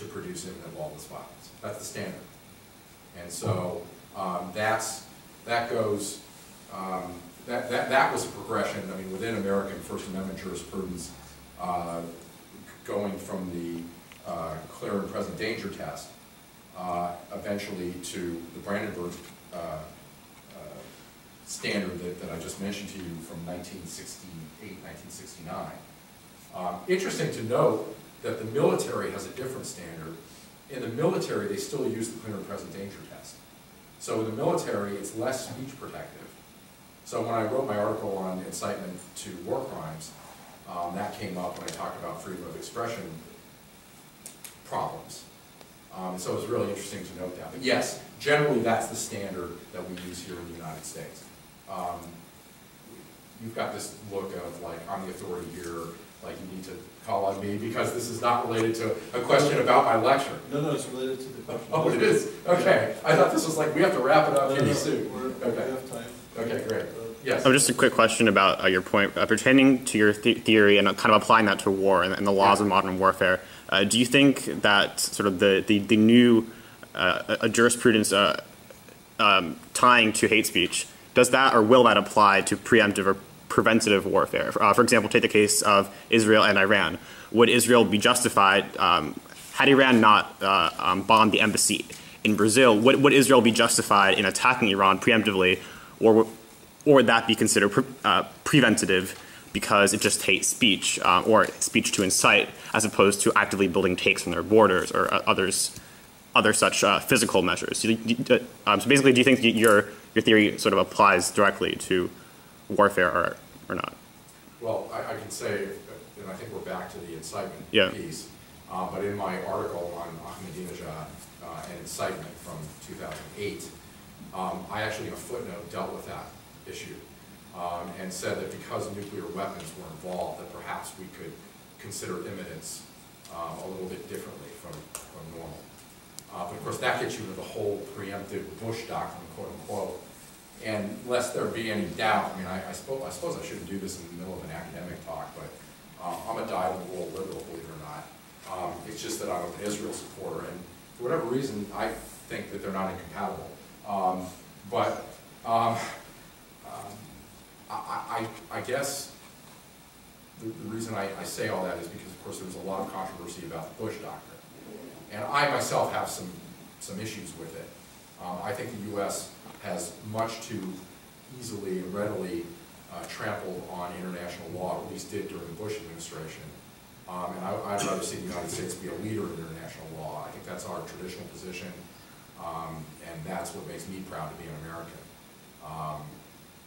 Speaker 2: to produce imminent lawless violence? That's the standard. And so, um, that's, that goes, um, that, that, that was a progression, I mean, within American First Amendment jurisprudence, uh, going from the, uh, clear and present danger test, uh, eventually to the Brandenburg, uh, uh, standard that, that I just mentioned to you from 1968, 1969. Um, Interesting to note that the military has a different standard. In the military, they still use the clear and present danger test. So in the military, it's less speech protective. So when I wrote my article on incitement to war crimes, um, that came up when I talked about freedom of expression problems. Um, so it was really interesting to note that. But yes, generally that's the standard that we use here in the United States. Um, you've got this look of like, I'm the authority here, like you need to call on me because this is not related to a question about my lecture.
Speaker 1: No, no, it's related to the question.
Speaker 2: Oh, it is? Okay. I thought this was like, we have to wrap it
Speaker 1: No,
Speaker 2: up
Speaker 1: no,
Speaker 2: pretty
Speaker 1: no,
Speaker 2: soon.
Speaker 1: we're- We
Speaker 2: Okay.
Speaker 1: have time.
Speaker 2: Okay, great.
Speaker 1: Uh,
Speaker 2: Yes.
Speaker 6: Oh, just a quick question about uh, your point uh, pertaining to your th- theory and uh, kind of applying that to war and, and the laws of modern warfare. Uh, do you think that sort of the the, the new uh, a jurisprudence uh, um, tying to hate speech does that or will that apply to preemptive or preventative warfare? Uh, for example, take the case of Israel and Iran. Would Israel be justified um, had Iran not uh, um, bombed the embassy in Brazil? Would, would Israel be justified in attacking Iran preemptively, or or would that be considered pre- uh, preventative because it just hates speech uh, or speech to incite, as opposed to actively building takes from their borders or uh, others, other such uh, physical measures? You- do um, so basically, do you think your your theory sort of applies directly to warfare or or not?
Speaker 2: Well, I, I can say, and I think we're back to the incitement
Speaker 6: Yeah.
Speaker 2: piece, uh, but in my article on Ahmadinejad uh, and incitement from 2008, um, I actually in a footnote dealt with that issue um, and said that because nuclear weapons were involved, that perhaps we could consider imminence um, a little bit differently from, from normal. Uh, but of course, that gets you to the whole preemptive Bush doctrine, quote unquote. And lest there be any doubt, I mean, I, I suppose, I suppose I shouldn't do this in the middle of an academic talk, but uh, I'm a dyed-in-the-wool liberal, believe it or not. Um, it's just that I'm an Israel supporter, and for whatever reason, I think that they're not incompatible. Um, but um, um, I, I, I guess the, the reason I, I say all that is because, of course, there was a lot of controversy about the Bush doctrine. And I myself have some, some issues with it. Um, I think the U.S. has much too easily and readily uh, trampled on international law, at least did during the Bush administration. Um, and I, I'd rather see the United States be a leader in international law. I think that's our traditional position, um, and that's what makes me proud to be an American. Um,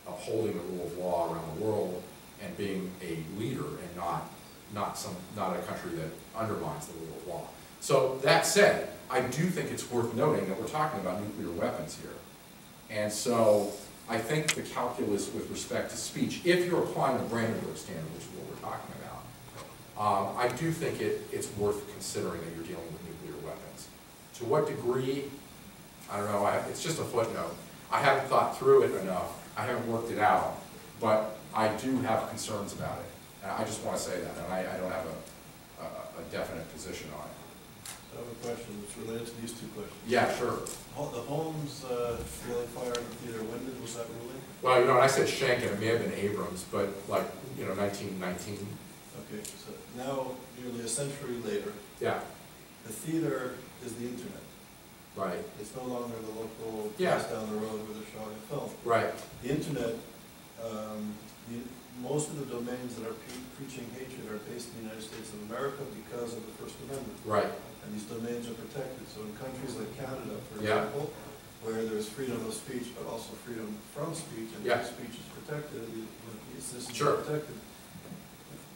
Speaker 2: upholding the rule of law around the world and being a leader and not, not some, not a country that undermines the rule of law. So that said, I do think it's worth noting that we're talking about nuclear weapons here. And so I think the calculus with respect to speech, if you're applying the Brandenburg standard, which is what we're talking about, um, I do think it, it's worth considering that you're dealing with nuclear weapons. To what degree, I don't know, I, it's just a footnote. I haven't thought through it enough, I haven't worked it out, but I do have concerns about it. And I just want to say that, and I, I don't have a, a, a definite position on it.
Speaker 1: I have a question, it's related to these two questions.
Speaker 2: Yeah, sure.
Speaker 1: Ho- The Holmes, uh, Fire in the theater, when did, was that ruling?
Speaker 2: Well, you know, I said Schenck, and it may have been Abrams, but like, you know, nineteen nineteen,
Speaker 1: Okay, so now, nearly a century later,
Speaker 2: yeah,
Speaker 1: the theater is the internet.
Speaker 2: right,
Speaker 1: It's no longer the local
Speaker 2: Yeah.
Speaker 1: place down the road where they're showing a film.
Speaker 2: right,
Speaker 1: The internet, um, the, most of the domains that are pre- preaching hatred are based in the United States of America because of the First Amendment.
Speaker 2: right,
Speaker 1: And these domains are protected. So in countries like Canada, for
Speaker 2: Yeah.
Speaker 1: example, where there's freedom of speech, but also freedom from speech, and
Speaker 2: Yeah.
Speaker 1: speech is protected, the, the system is
Speaker 2: Sure.
Speaker 1: protected.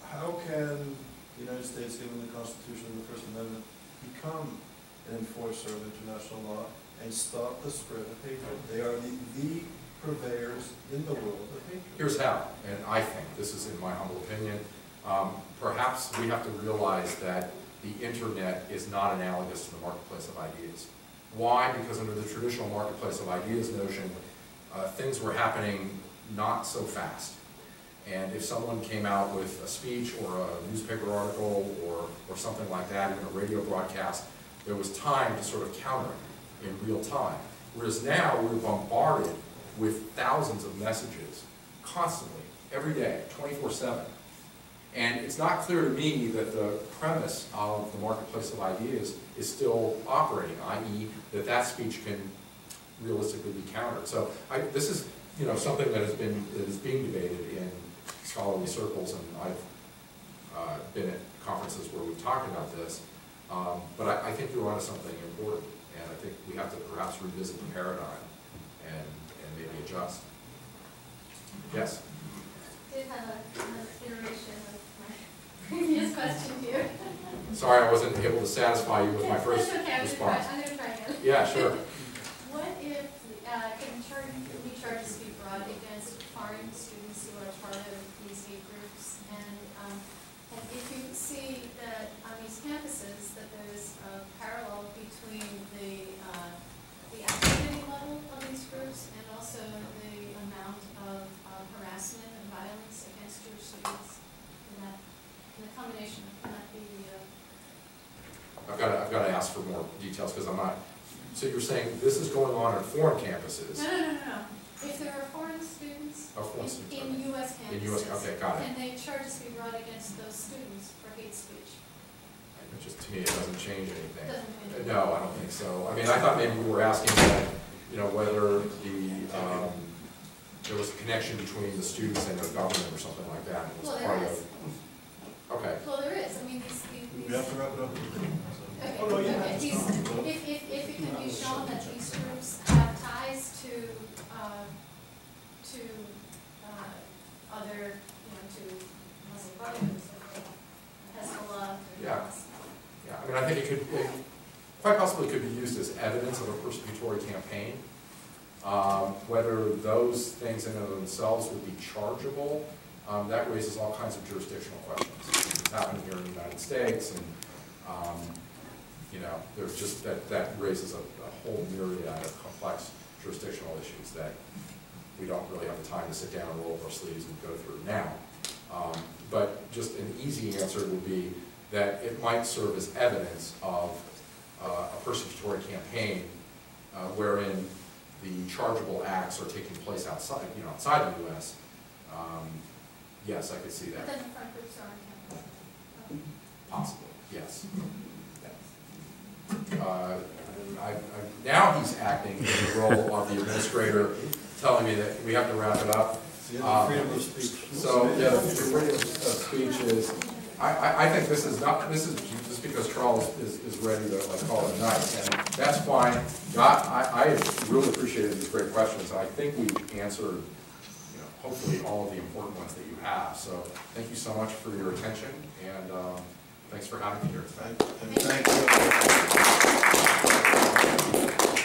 Speaker 1: How can the United States, given the Constitution and the First Amendment, become an enforcer of international law and stop the spread of hatred? They are the, the purveyors in the world of hatred.
Speaker 2: Here's how, and I think, this is in my humble opinion, um, perhaps we have to realize that the internet is not analogous to the marketplace of ideas. Why? Because under the traditional marketplace of ideas notion, uh, things were happening not so fast. And if someone came out with a speech or a newspaper article or, or something like that, even a radio broadcast, there was time to sort of counter it in real time. Whereas now, we're bombarded with thousands of messages constantly, every day, 24/7. And it's not clear to me that the premise of the marketplace of ideas is still operating, i.e. that that speech can realistically be countered. So I, this is, you know, something that has been, that is being debated in scholarly circles, and I've uh, been at conferences where we've talked about this. Um, But I, I think you're onto something important, and I think we have to perhaps revisit the paradigm and, and maybe adjust. Yes?
Speaker 9: did have a, my previous question here.
Speaker 2: Sorry I wasn't able to satisfy you with my first
Speaker 9: okay, try,
Speaker 2: response.
Speaker 9: I'm gonna try again.
Speaker 2: Yeah, sure.
Speaker 9: What if, uh, can charge, we charges be brought against foreign students who are part of these hate groups? And, um, and if you see that on these campuses, that there's a parallel between the, uh, the activity level of these groups and also the amount of uh, harassment and violence against your students, and that, and the combination be, uh,
Speaker 2: I've got to, I've got to ask for more details because I'm not, so you're saying this is going on at foreign campuses?
Speaker 9: No, no, no, no. If there are foreign students
Speaker 2: Oh, foreign
Speaker 9: in-
Speaker 2: students,
Speaker 9: in
Speaker 2: okay.
Speaker 9: US
Speaker 2: In US,
Speaker 9: campuses,
Speaker 2: okay, got it.
Speaker 9: can they charges be brought against those students for hate speech?
Speaker 2: It just, to me, it doesn't change anything.
Speaker 9: Doesn't change
Speaker 2: No, I don't think so. I mean, I thought maybe we were asking that, you know, whether the, um, there was a connection between the students and the government or something like that. It was
Speaker 9: Well,
Speaker 2: part of-. Okay,
Speaker 9: Well, there is, I mean, these, these.
Speaker 1: We have to wrap it up.
Speaker 9: Okay,
Speaker 1: Oh, no, yeah,
Speaker 9: okay,
Speaker 1: that's
Speaker 9: these,
Speaker 1: fine.
Speaker 9: if, if, if it can be shown that these groups have ties to, uh, to, uh, other, you know, to Muslim Brotherhood, or Hezbollah, or
Speaker 2: Yeah.
Speaker 9: Hamas.
Speaker 2: yeah, I mean, I think it could, it quite possibly could be used as evidence of a persecutory campaign. Um, Whether those things in and of themselves would be chargeable, um, that raises all kinds of jurisdictional questions. It's happening here in the United States, and, um, you know, there's just, that, that raises a, a whole myriad of complex jurisdictional issues that we don't really have the time to sit down and roll up our sleeves and go through now. Um, But just an easy answer would be that it might serve as evidence of uh, a persecutory campaign uh, wherein the chargeable acts are taking place outside, you know, outside the US. Um, Yes, I could see
Speaker 9: But
Speaker 2: that,
Speaker 9: then the front groups are on campus.
Speaker 2: Yes. Uh, I, I, now he's acting in the role of the administrator, telling me that we have to wrap it up.
Speaker 1: It's the end
Speaker 2: Um,
Speaker 1: of freedom of speech.
Speaker 2: So, yeah, the freedom of speech is, I, I, I think this is not, this is just because Charles is, is ready to like call it a night, and that's fine. God, I, I really appreciated these great questions, I think we answered, you know, hopefully all of the important ones that you have, so thank you so much for your attention, and, um, thanks for having me here.
Speaker 1: And and thank you.